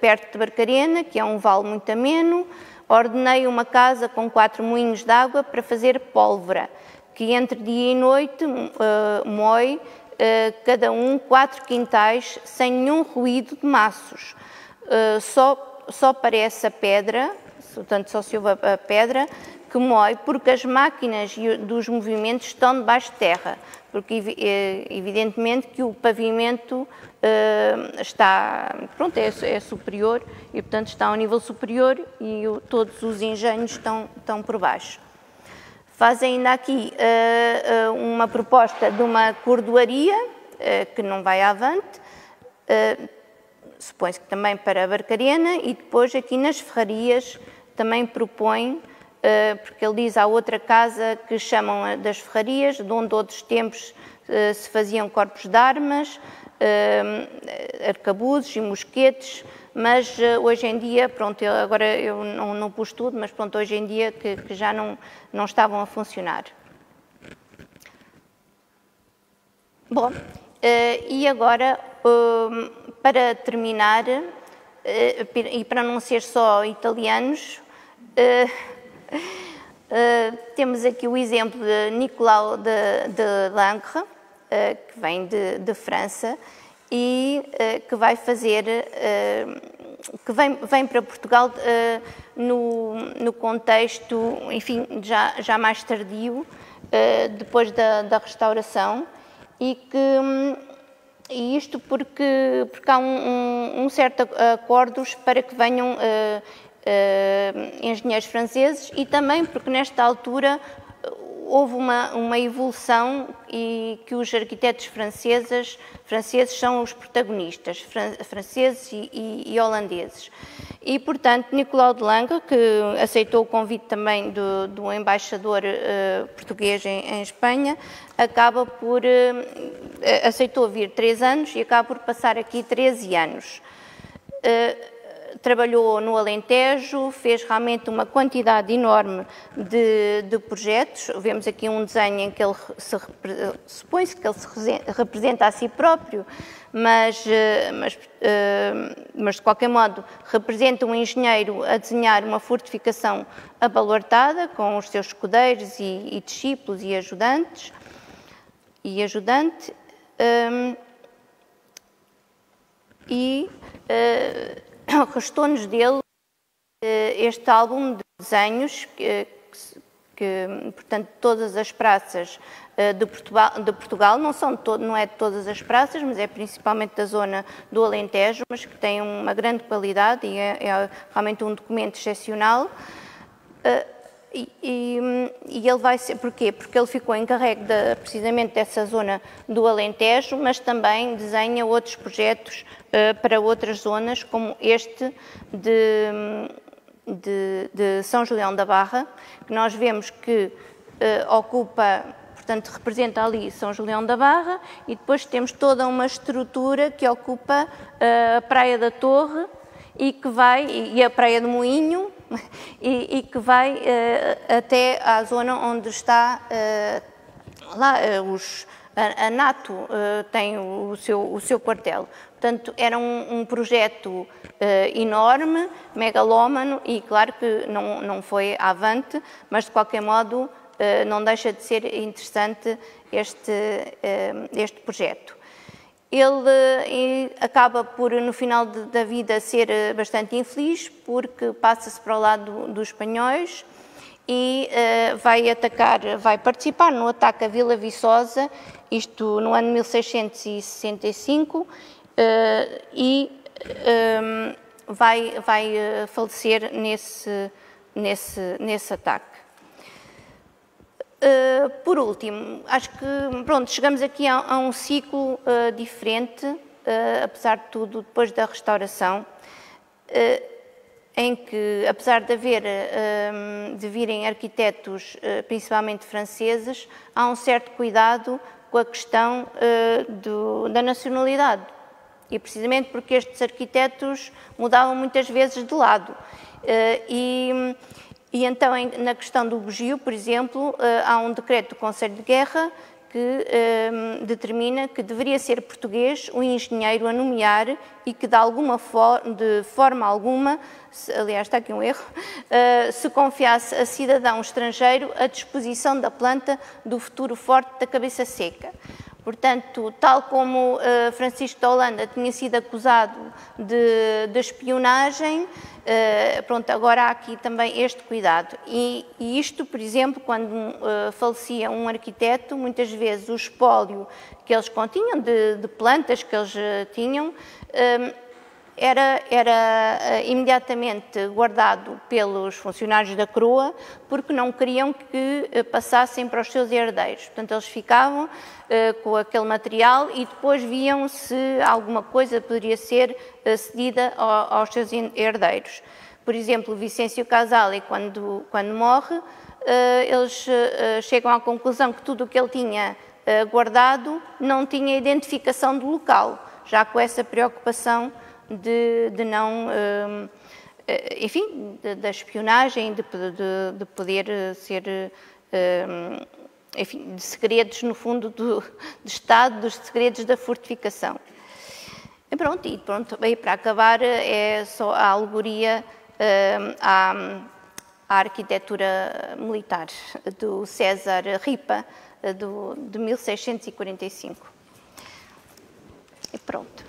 perto de Barcarena, que é um vale muito ameno, ordenei uma casa com quatro moinhos de água para fazer pólvora, que entre dia e noite uh, moe eh, cada um quatro quintais sem nenhum ruído de maços. Eh, só, só parece a pedra, portanto só se ouve a pedra, que moe porque as máquinas dos movimentos estão debaixo de terra, porque eh, evidentemente que o pavimento está, pronto, é, é, superior e portanto está ao nível superior e todos os engenhos estão, estão por baixo. Faz ainda aqui uh, uh, uma proposta de uma cordoaria, uh, que não vai avante, supõe-se que também para a Barcarena, e depois aqui nas ferrarias também propõe, porque ele diz há outra casa que chamam das ferrarias, de onde outros tempos se faziam corpos de armas, arcabuzes e mosquetes, mas uh, hoje em dia, pronto, eu, agora eu não, não, pus tudo, mas pronto, hoje em dia que, que já não, não estavam a funcionar. Bom, uh, e agora, uh, para terminar, e para não ser só italianos, (laughs) temos aqui o exemplo de Nicolau de, de Langres, que vem de, de França, e uh, que vai fazer, uh, que vem, vem para Portugal uh, no, no contexto, enfim, já, já mais tardio, depois da, da restauração, e que e isto porque, porque há um, um, um certo acordos para que venham engenheiros franceses e também porque nesta altura houve uma, uma evolução e que os arquitetos franceses, franceses são os protagonistas, fran, franceses e, e, e, holandeses. E, portanto, Nicolau de Lange, que aceitou o convite também do, do embaixador uh, português em, em, Espanha, acaba por, uh, aceitou vir três anos e acaba por passar aqui 13 anos. Uh, trabalhou no Alentejo, fez realmente uma quantidade enorme de, de projetos. Vemos aqui um desenho em que ele se supõe-se que ele se representa a si próprio, mas, eh, mas, eh, mas, de qualquer modo representa um engenheiro a desenhar uma fortificação abaluartada com os seus escudeiros e, e discípulos e ajudantes e ajudante. Um, e uh, (coughs) restou-nos dele eh, este álbum de desenhos que, que, portanto, todas as praças eh, de Portugal, de Portugal não, são não é de todas as praças, mas é principalmente da zona do Alentejo, mas que tem uma grande qualidade e é, é realmente um documento excepcional. E, e, e, ele vai ser, porquê? Porque ele ficou encarregue de, precisamente dessa zona do Alentejo, mas também desenha outros projetos uh, para outras zonas, como este de, de, de, São Julião da Barra, que nós vemos que uh, ocupa, portanto, representa ali São Julião da Barra, e depois temos toda uma estrutura que ocupa uh, a Praia da Torre e que vai, e a Praia do Moinho, (laughs) e, e que vai uh, até à zona onde está uh, lá uh, os, a, NATO tem o seu, o seu quartel. Portanto, era um, um projeto enorme, megalómano e claro que não, não foi avante, mas de qualquer modo não deixa de ser interessante este, este projeto. Ele acaba por, no final de, da vida, ser eh, bastante infeliz, porque passa-se para o lado dos espanhóis e uh, vai atacar, vai participar no ataque à Vila Viçosa, isto no ano 1665, uh, e um, vai, vai falecer nesse, nesse, nesse ataque. Uh, por último, acho que pronto, chegamos aqui a, a um ciclo uh, diferente, uh, apesar de tudo, depois da restauração, em que, apesar de haver, de virem arquitetos, principalmente franceses, há um certo cuidado com a questão do, da nacionalidade. E precisamente porque estes arquitetos mudavam muitas vezes de lado. e e então, na questão do bugio, por exemplo, eh, há um decreto do Conselho de Guerra que um, determina que deveria ser português o engenheiro a nomear e que de alguma for de forma alguma, se, aliás está aqui um erro, uh, se confiasse a cidadão estrangeiro a disposição da planta do futuro forte da cabeça seca. Portanto, tal como uh, Francisco de Holanda tinha sido acusado de, de espionagem, uh, pronto, agora há aqui também este cuidado. E, e isto, por exemplo, quando uh, falecia um arquiteto, muitas vezes o espólio que eles continham de, de plantas que eles tinham, era, era uh, imediatamente guardado pelos funcionários da coroa porque não queriam que uh, passassem para os seus herdeiros. Portanto, eles ficavam uh, com aquele material e depois viam se alguma coisa poderia ser cedida ao, aos seus herdeiros. Por exemplo, Vicêncio Casale, quando, quando morre, eles chegam à conclusão que tudo o que ele tinha guardado não tinha identificação do local, já com essa preocupação de, de não, hum, eh, enfim, da espionagem, de, de, de, poder ser, hum, enfim, de segredos, no fundo, do, do Estado, dos segredos da fortificação. E pronto, e pronto, aí para acabar é só a alegoria hum, à, à arquitetura militar do César Ripa, do, de 1645. E pronto.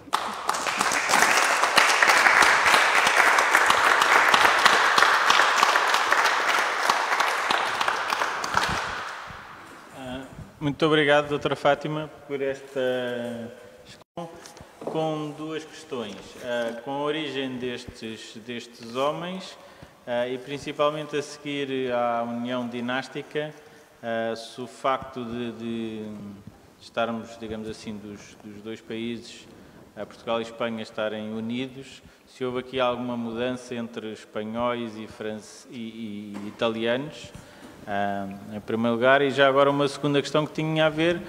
Muito obrigado, doutora Fátima, por esta questão com duas questões. Uh, com a origem destes, destes homens uh, e principalmente a seguir à união dinástica, uh, se o facto de, de, estarmos, digamos assim, dos, dos dois países, Portugal e Espanha, estarem unidos, se houve aqui alguma mudança entre espanhóis e, france, e, e italianos, em primeiro lugar, e já agora uma segunda questão que tinha a ver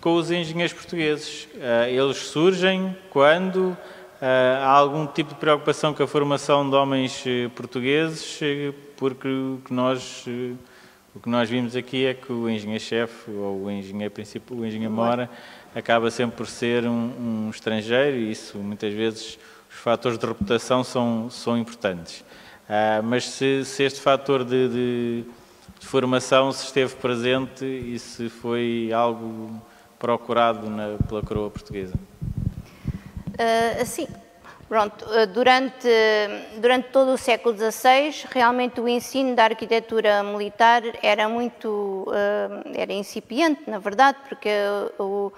com os engenheiros portugueses. eles surgem quando há algum tipo de preocupação com a formação de homens portugueses, porque nós o que nós vimos aqui é que o engenheiro-chefe ou o engenheiro principal, o engenheiro mora, acaba sempre por ser um, um, estrangeiro e isso muitas vezes os fatores de reputação são, são importantes. Mas se, se, este fator de, de, de, formação se esteve presente e se foi algo procurado na, pela coroa portuguesa? Uh, sim, Pronto, eh, durante, durante todo o século XVI, realmente o ensino da arquitetura militar era muito, eh, era incipiente, na verdade, porque o,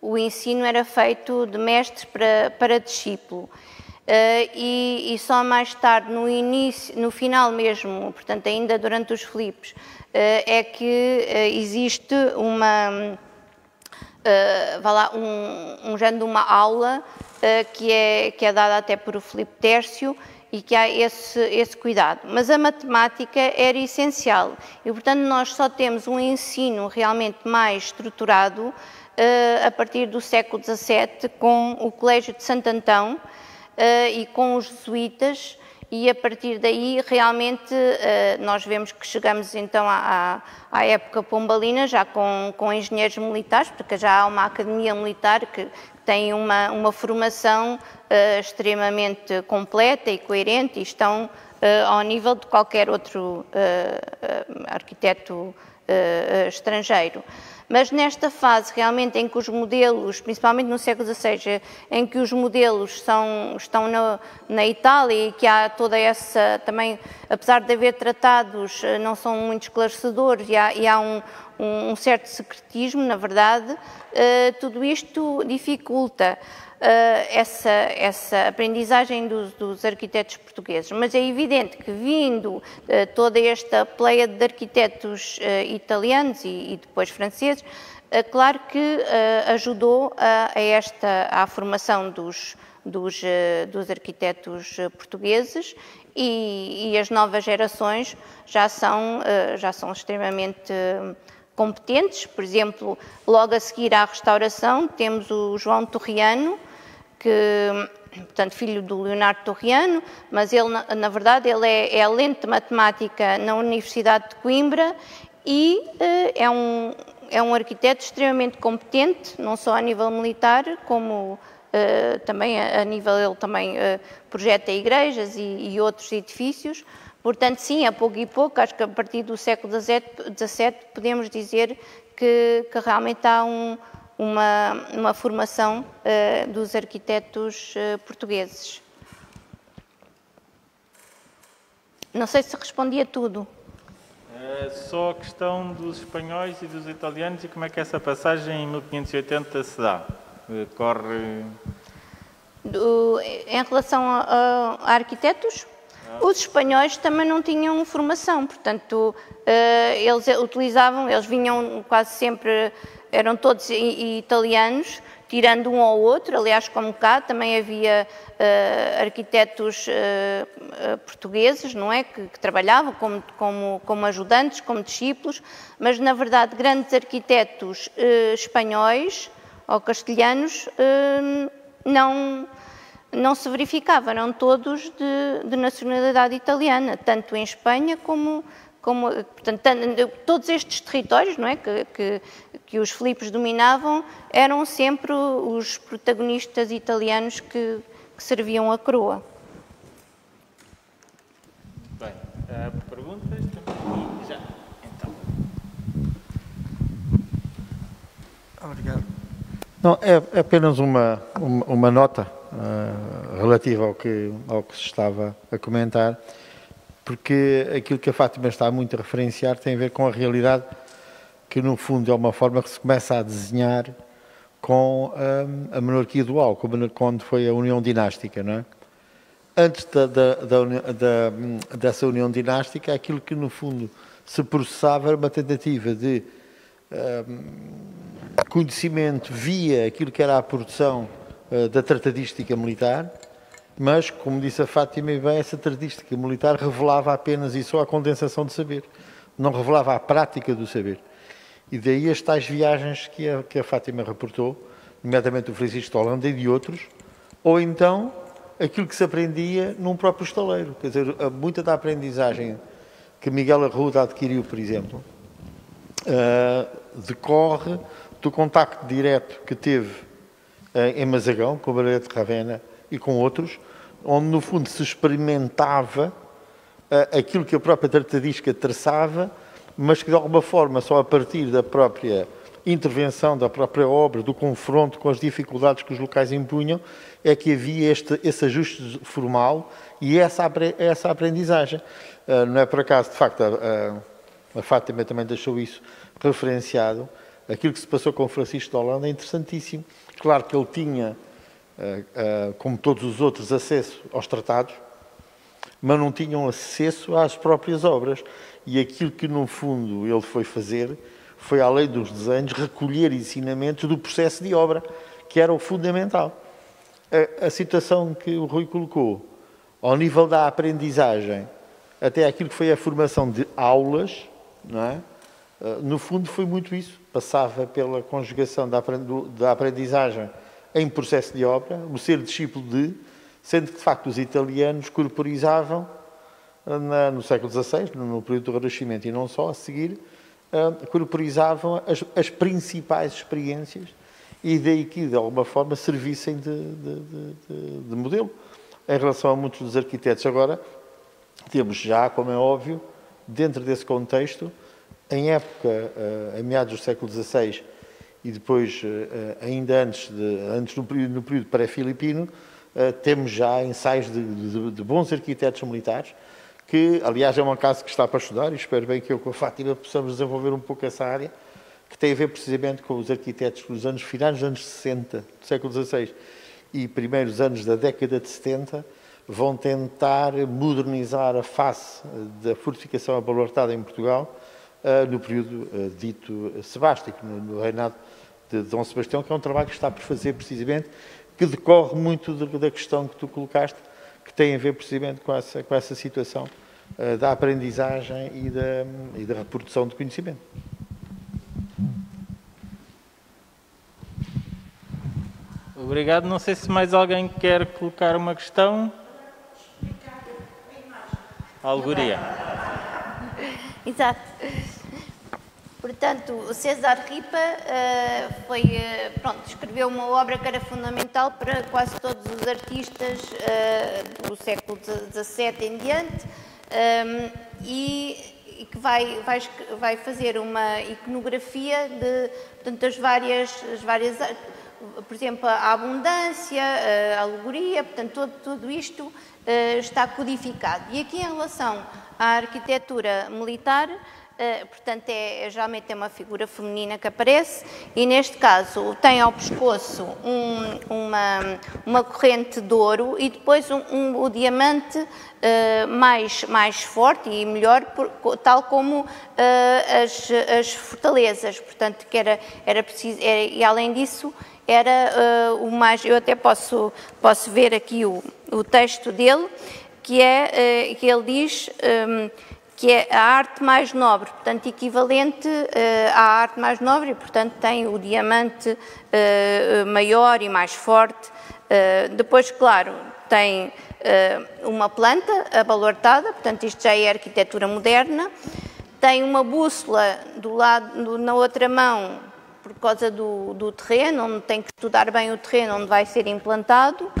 o ensino era feito de mestre para, para discípulo. Uh, e, e, só mais tarde, no início, no final mesmo, portanto ainda durante os Filipes, uh, é que uh, existe uma, vá lá, um, um género de uma aula eh, que, é, que é dada até por o Filipe Tércio e que há esse, esse cuidado. Mas a matemática era essencial e, portanto, nós só temos um ensino realmente mais estruturado a partir do século XVII com o Colégio de Santo Antão e com os jesuítas e a partir daí realmente nós vemos que chegamos então à, à época pombalina já com, com engenheiros militares, porque já há uma academia militar que, têm uma, uma formação uh, extremamente completa e coerente e estão uh, ao nível de qualquer outro uh, arquiteto estrangeiro. Mas nesta fase realmente em que os modelos, principalmente no século XVI, em que os modelos são, estão na, na Itália e que há toda essa também, apesar de haver tratados, não são muito esclarecedores e há, e há um, um, certo secretismo, na verdade, uh, tudo isto dificulta essa, essa aprendizagem dos, dos, arquitetos portugueses. Mas é evidente que, vindo uh, toda esta pleia de arquitetos italianos e, e, depois franceses, claro que ajudou a, a, esta, à formação dos, dos, dos arquitetos portugueses e, e, as novas gerações já são, já são extremamente competentes, por exemplo, logo a seguir à restauração temos o João Torriano, que, portanto, filho do Leonardo Torriano, mas ele, na, verdade, ele é, é lente de matemática na Universidade de Coimbra e uh, é, um, é um arquiteto extremamente competente, não só a nível militar, como uh, também a, a, nível, ele também uh, projeta igrejas e, e outros edifícios, Portanto, sim, a pouco e pouco, acho que a partir do século XVII podemos dizer que, que realmente há um, uma, uma, formação uh, dos arquitetos uh, portugueses. Não sei se respondi a tudo. É só a questão dos espanhóis e dos italianos e como é que essa passagem em 1580 se dá? Corre. Do, em relação a, a arquitetos? Os espanhóis também não tinham formação, portanto, eh, eles utilizavam, eles vinham quase sempre, eram todos italianos, tirando um ou outro, aliás, como cá, também havia uh, arquitetos uh, portugueses, não é, que, que trabalhavam como, como, como, ajudantes, como discípulos, mas, na verdade, grandes arquitetos uh, espanhóis ou castelhanos não não se verificava, eram todos de, de nacionalidade italiana, tanto em Espanha como, como portanto, todos estes territórios não é, que, que, que, os Filipes dominavam eram sempre os protagonistas italianos que, que serviam a coroa. Bem, perguntas? Já, então. Obrigado. Não, é, é apenas uma, uma, uma nota uh, relativa ao que, ao que se estava a comentar, porque aquilo que a Fátima está muito a referenciar tem a ver com a realidade que, no fundo, é uma forma que se começa a desenhar com um, ah, a monarquia dual, quando foi a união dinástica, não é? Antes da, da, da, dessa união dinástica, aquilo que, no fundo, se processava uma tentativa de uh, conhecimento via aquilo que era a produção uh, da tratadística militar, mas, como disse a Fátima e bem, essa tratadística militar revelava apenas e só a condensação de saber, não revelava a prática do saber. E daí as tais viagens que a, que a Fátima reportou, nomeadamente o Francisco de Holanda e de outros, ou então aquilo que se aprendia num próprio estaleiro. Quer dizer, muita da aprendizagem que Miguel Arruda adquiriu, por exemplo, uh, decorre do contacto direto que teve uh, em Mazagão, com o Barreto de Ravena e com outros, onde no fundo se experimentava uh, aquilo que a própria tratadisca traçava, mas que de alguma forma só a partir da própria intervenção da própria obra, do confronto com as dificuldades que os locais impunham, é que havia este, esse ajuste formal e essa, essa aprendizagem. Uh, não é por acaso, de facto, a, a Fátima também deixou isso referenciado. Aquilo que se passou com Francisco de Holanda é interessantíssimo. Claro que ele tinha, como todos os outros, acesso aos tratados, mas não tinham acesso às próprias obras. E aquilo que, no fundo, ele foi fazer foi, além dos desenhos, recolher ensinamentos do processo de obra, que era o fundamental. A, a situação que o Rui colocou, ao nível da aprendizagem, até aquilo que foi a formação de aulas, não é? Ah, no fundo foi muito isso. Passava pela conjugação da aprendizagem em processo de obra, o ser discípulo de, sendo que de facto os italianos corporizavam ah, no século XVI, no período do Renascimento e não só, a seguir, uh, corporizavam as, as, principais experiências e daí que, de alguma forma, servissem de, de, de, de, modelo em relação a muitos dos arquitetos. Agora, temos já, como é óbvio, dentro desse contexto, em época, em meados do século XVI e depois, uh, ainda antes, de, antes no período, período pré-filipino, uh, temos já ensaios de, de bons arquitetos militares que, aliás, é um caso que está para estudar e espero bem que eu com a Fátima possamos desenvolver um pouco essa área, que tem a ver precisamente com os arquitetos dos anos finais dos anos 60, do século XVI e primeiros anos da década de 70, vão tentar modernizar a face da fortificação abalartada em Portugal no período dito sebástico, no, reinado de Dom Sebastião, que é um trabalho que está por fazer precisamente, que decorre muito da questão que tu colocaste, que tem a ver precisamente com essa, com essa situação uh, da aprendizagem e da, e da reprodução de conhecimento. Obrigado. Não sei se mais alguém quer colocar uma questão. Algoria. Exato. Portanto, o César Ripa uh, foi, uh, pronto, escreveu uma obra que era fundamental para quase todos os artistas uh, do século XVII em diante um, e, e, que vai, vai, vai fazer uma iconografia de portanto, as várias, as várias por exemplo, a abundância, a alegoria, portanto, todo, tudo isto está codificado. E aqui em relação à arquitetura militar, portanto, é, é, geralmente é uma figura feminina que aparece e, neste caso, tem ao pescoço um, uma, uma corrente de ouro e depois um, um, o diamante uh, mais, mais forte e melhor, por, tal como uh, as, as fortalezas. Portanto, que era, era preciso, era, e além disso, era o mais. Eu até posso, posso ver aqui o, o texto dele, que é que ele diz. Um, que é a arte mais nobre, portanto, equivalente uh, à arte mais nobre, e, portanto, tem o diamante uh, maior e mais forte. Uh, depois, claro, tem uma planta abalortada, portanto, isto já é arquitetura moderna. Tem uma bússola do lado, na outra mão, por causa do, do terreno, onde tem que estudar bem o terreno onde vai ser implantado.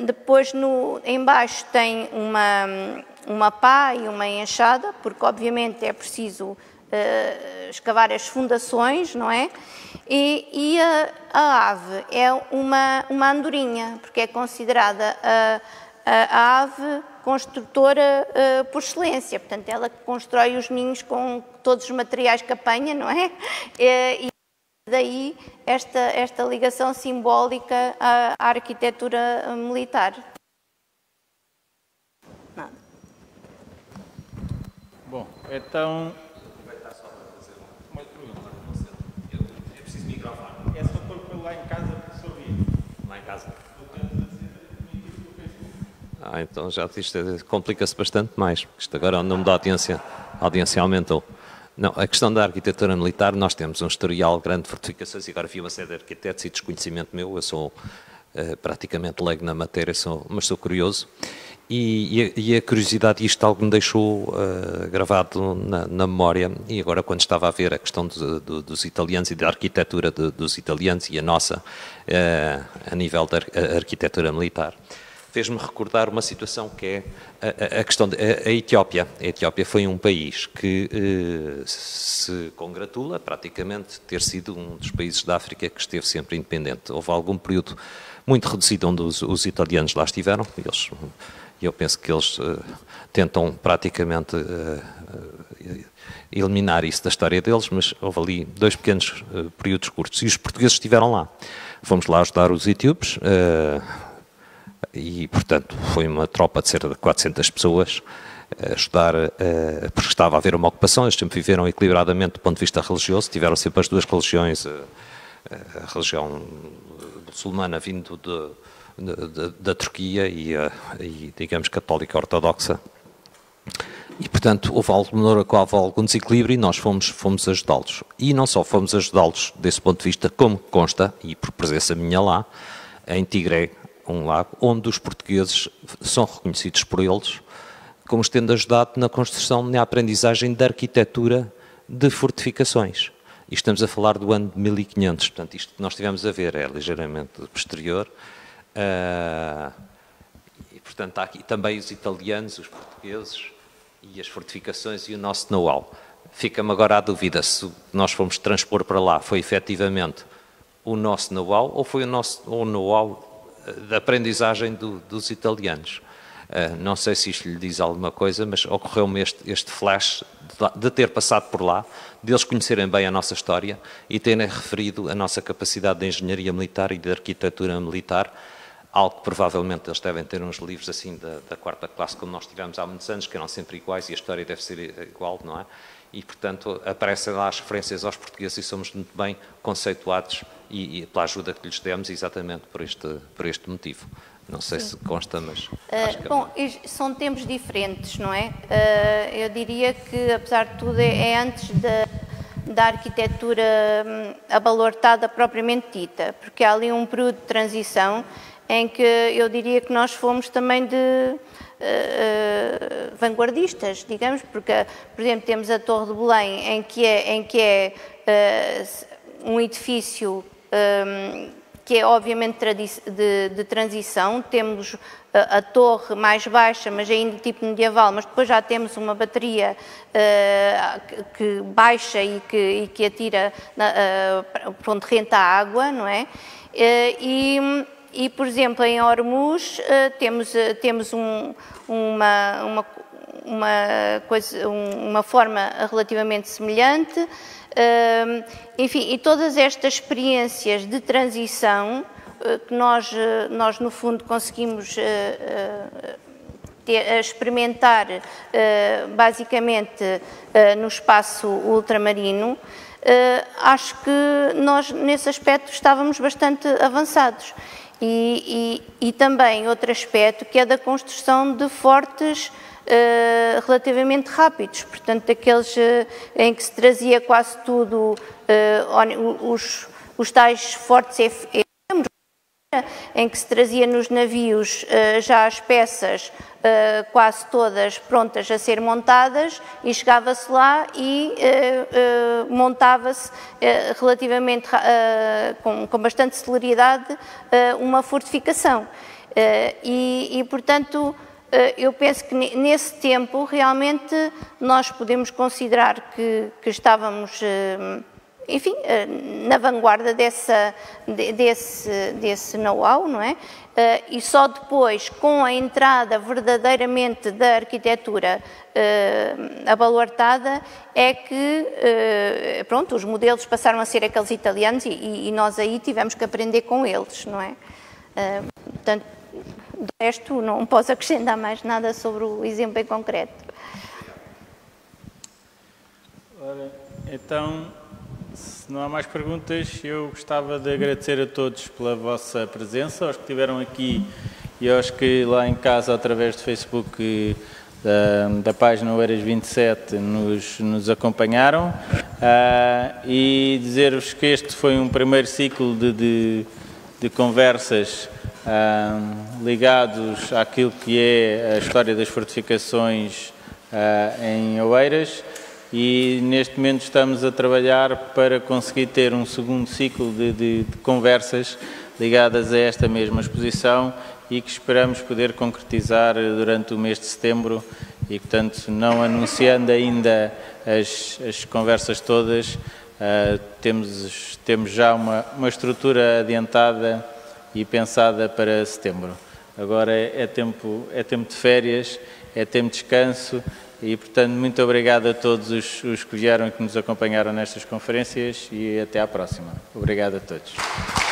Depois, no, embaixo, tem uma uma pá e uma enxada, porque obviamente é preciso uh, escavar as fundações, não é? E, e a, a, ave é uma, uma andorinha, porque é considerada a, a, ave construtora uh, por excelência, portanto, ela constrói os ninhos com todos os materiais que apanha, não é? E, daí esta, esta ligação simbólica à, à arquitetura militar. Então. É preciso microfone. É só pôr lá em casa para se ouvir. Lá em casa. Ah, então já isto complica-se bastante mais, porque isto agora é o nome da audiência, a audiência aumentou. Não, a questão da arquitetura militar, nós temos um historial grande de fortificações e agora vi uma série de arquitetos e desconhecimento meu, eu sou uh, praticamente leigo na matéria, sou, mas sou curioso. E, e, e, a, curiosidade, isto algo me deixou uh, gravado na, na, memória, e agora quando estava a ver a questão do, do, dos italianos e da arquitetura de, dos italianos e a nossa, uh, a nível da arquitetura militar, fez-me recordar uma situação que é a, a questão da Etiópia. A Etiópia foi um país que uh, se congratula, praticamente, ter sido um dos países da África que esteve sempre independente. Houve algum período muito reduzido onde os, os italianos lá estiveram, eles e eu penso que eles uh, tentam praticamente uh, eliminar isso da história deles, mas houve ali dois pequenos uh, períodos curtos. E os portugueses estiveram lá. Fomos lá ajudar os etíopes e, portanto, foi uma tropa de cerca de 400 pessoas ajudar, porque estava a haver uma ocupação, eles sempre viveram equilibradamente do ponto de vista religioso, tiveram sempre as duas religiões, a religião muçulmana vindo de da, Turquia e, e, digamos, católica ortodoxa. E, portanto, houve, houve algum desequilíbrio e nós fomos, fomos ajudá-los. E não só fomos ajudá-los desse ponto de vista, como consta, e por presença minha lá, em Tigré, um lago, onde os portugueses são reconhecidos por eles como tendo ajudado na construção na aprendizagem da arquitetura de fortificações. E estamos a falar do ano de 1500, portanto, isto que nós estivemos a ver é ligeiramente posterior, Uh, e, portanto, há aqui também os italianos, os portugueses e as fortificações e o nosso know-how. Fica-me agora a dúvida se nós fomos transpor para lá foi efetivamente o nosso know-how ou foi o nosso know-how ah, da aprendizagem do, dos italianos. Uh, não sei se isto lhe diz alguma coisa, mas ocorreu-me este, este, flash de, de, ter passado por lá, deles conhecerem bem a nossa história e terem referido a nossa capacidade de engenharia militar e de arquitetura militar algo que provavelmente eles devem ter uns livros assim da, da, quarta classe, como nós tivemos há muitos anos, que eram sempre iguais e a história deve ser igual, não é? E, portanto, aparecem lá as referências aos portugueses e somos muito bem conceituados e, e pela ajuda que lhes demos exatamente por este, por este motivo. Não sei Sim. se consta, mas. Uh, bom, são tempos diferentes, não é? Uh, eu diria que, apesar de tudo, é, é antes da, da arquitetura um, abalortada propriamente dita, porque há ali um período de transição em que eu diria que nós fomos também de uh, uh, vanguardistas, digamos, porque, por exemplo, temos a Torre de Belém, em que é, em que é uh, um edifício um, que é obviamente de, de, transição, temos a, a, torre mais baixa, mas ainda tipo medieval, mas depois já temos uma bateria uh, que baixa e que, e que atira na, uh, para onde renta a água, não é? Uh, e e, por exemplo, em Hormuz uh, temos, uh, temos um, uma, uma, uma, coisa, uma forma relativamente semelhante. Uh, enfim, e todas estas experiências de transição que nós, nós, no fundo, conseguimos ter, experimentar basicamente no espaço ultramarino, acho que nós, nesse aspecto, estávamos bastante avançados. E, e, e, também outro aspecto que é da construção de fortes uh, relativamente rápidos, portanto, aqueles uh, em que se trazia quase tudo, uh, os, os tais fortes em que se trazia nos navios já as peças uh, quase todas prontas a ser montadas e chegava-se lá e uh, montava-se relativamente com, com, bastante celeridade uma fortificação. E, e, portanto, eu penso que nesse tempo realmente nós podemos considerar que, que estávamos enfim, eh, na vanguarda dessa, desse, desse know-how, não é? Eh, e só depois, com a entrada verdadeiramente da arquitetura uh, abaluartada, é que, pronto, os modelos passaram a ser aqueles italianos e, e, nós aí tivemos que aprender com eles, não é? Portanto, de resto, não posso acrescentar mais nada sobre o exemplo em concreto. Então, se não há mais perguntas, eu gostava de agradecer a todos pela vossa presença, aos que estiveram aqui e aos que lá em casa, através do Facebook da, da página Oeiras 27, nos, nos acompanharam. Uh, e dizer-vos que este foi um primeiro ciclo de, de, de conversas uh, ligados àquilo que é a história das fortificações uh, em Oeiras e neste momento estamos a trabalhar para conseguir ter um segundo ciclo de, de, de, conversas ligadas a esta mesma exposição e que esperamos poder concretizar durante o mês de setembro e, portanto, não anunciando ainda as, as conversas todas, uh, temos, temos já uma, uma estrutura adiantada e pensada para setembro. Agora é, é, tempo, é tempo de férias, é tempo de descanso e, portanto, muito obrigado a todos os, os que vieram e que nos acompanharam nestas conferências e até à próxima. Obrigado a todos.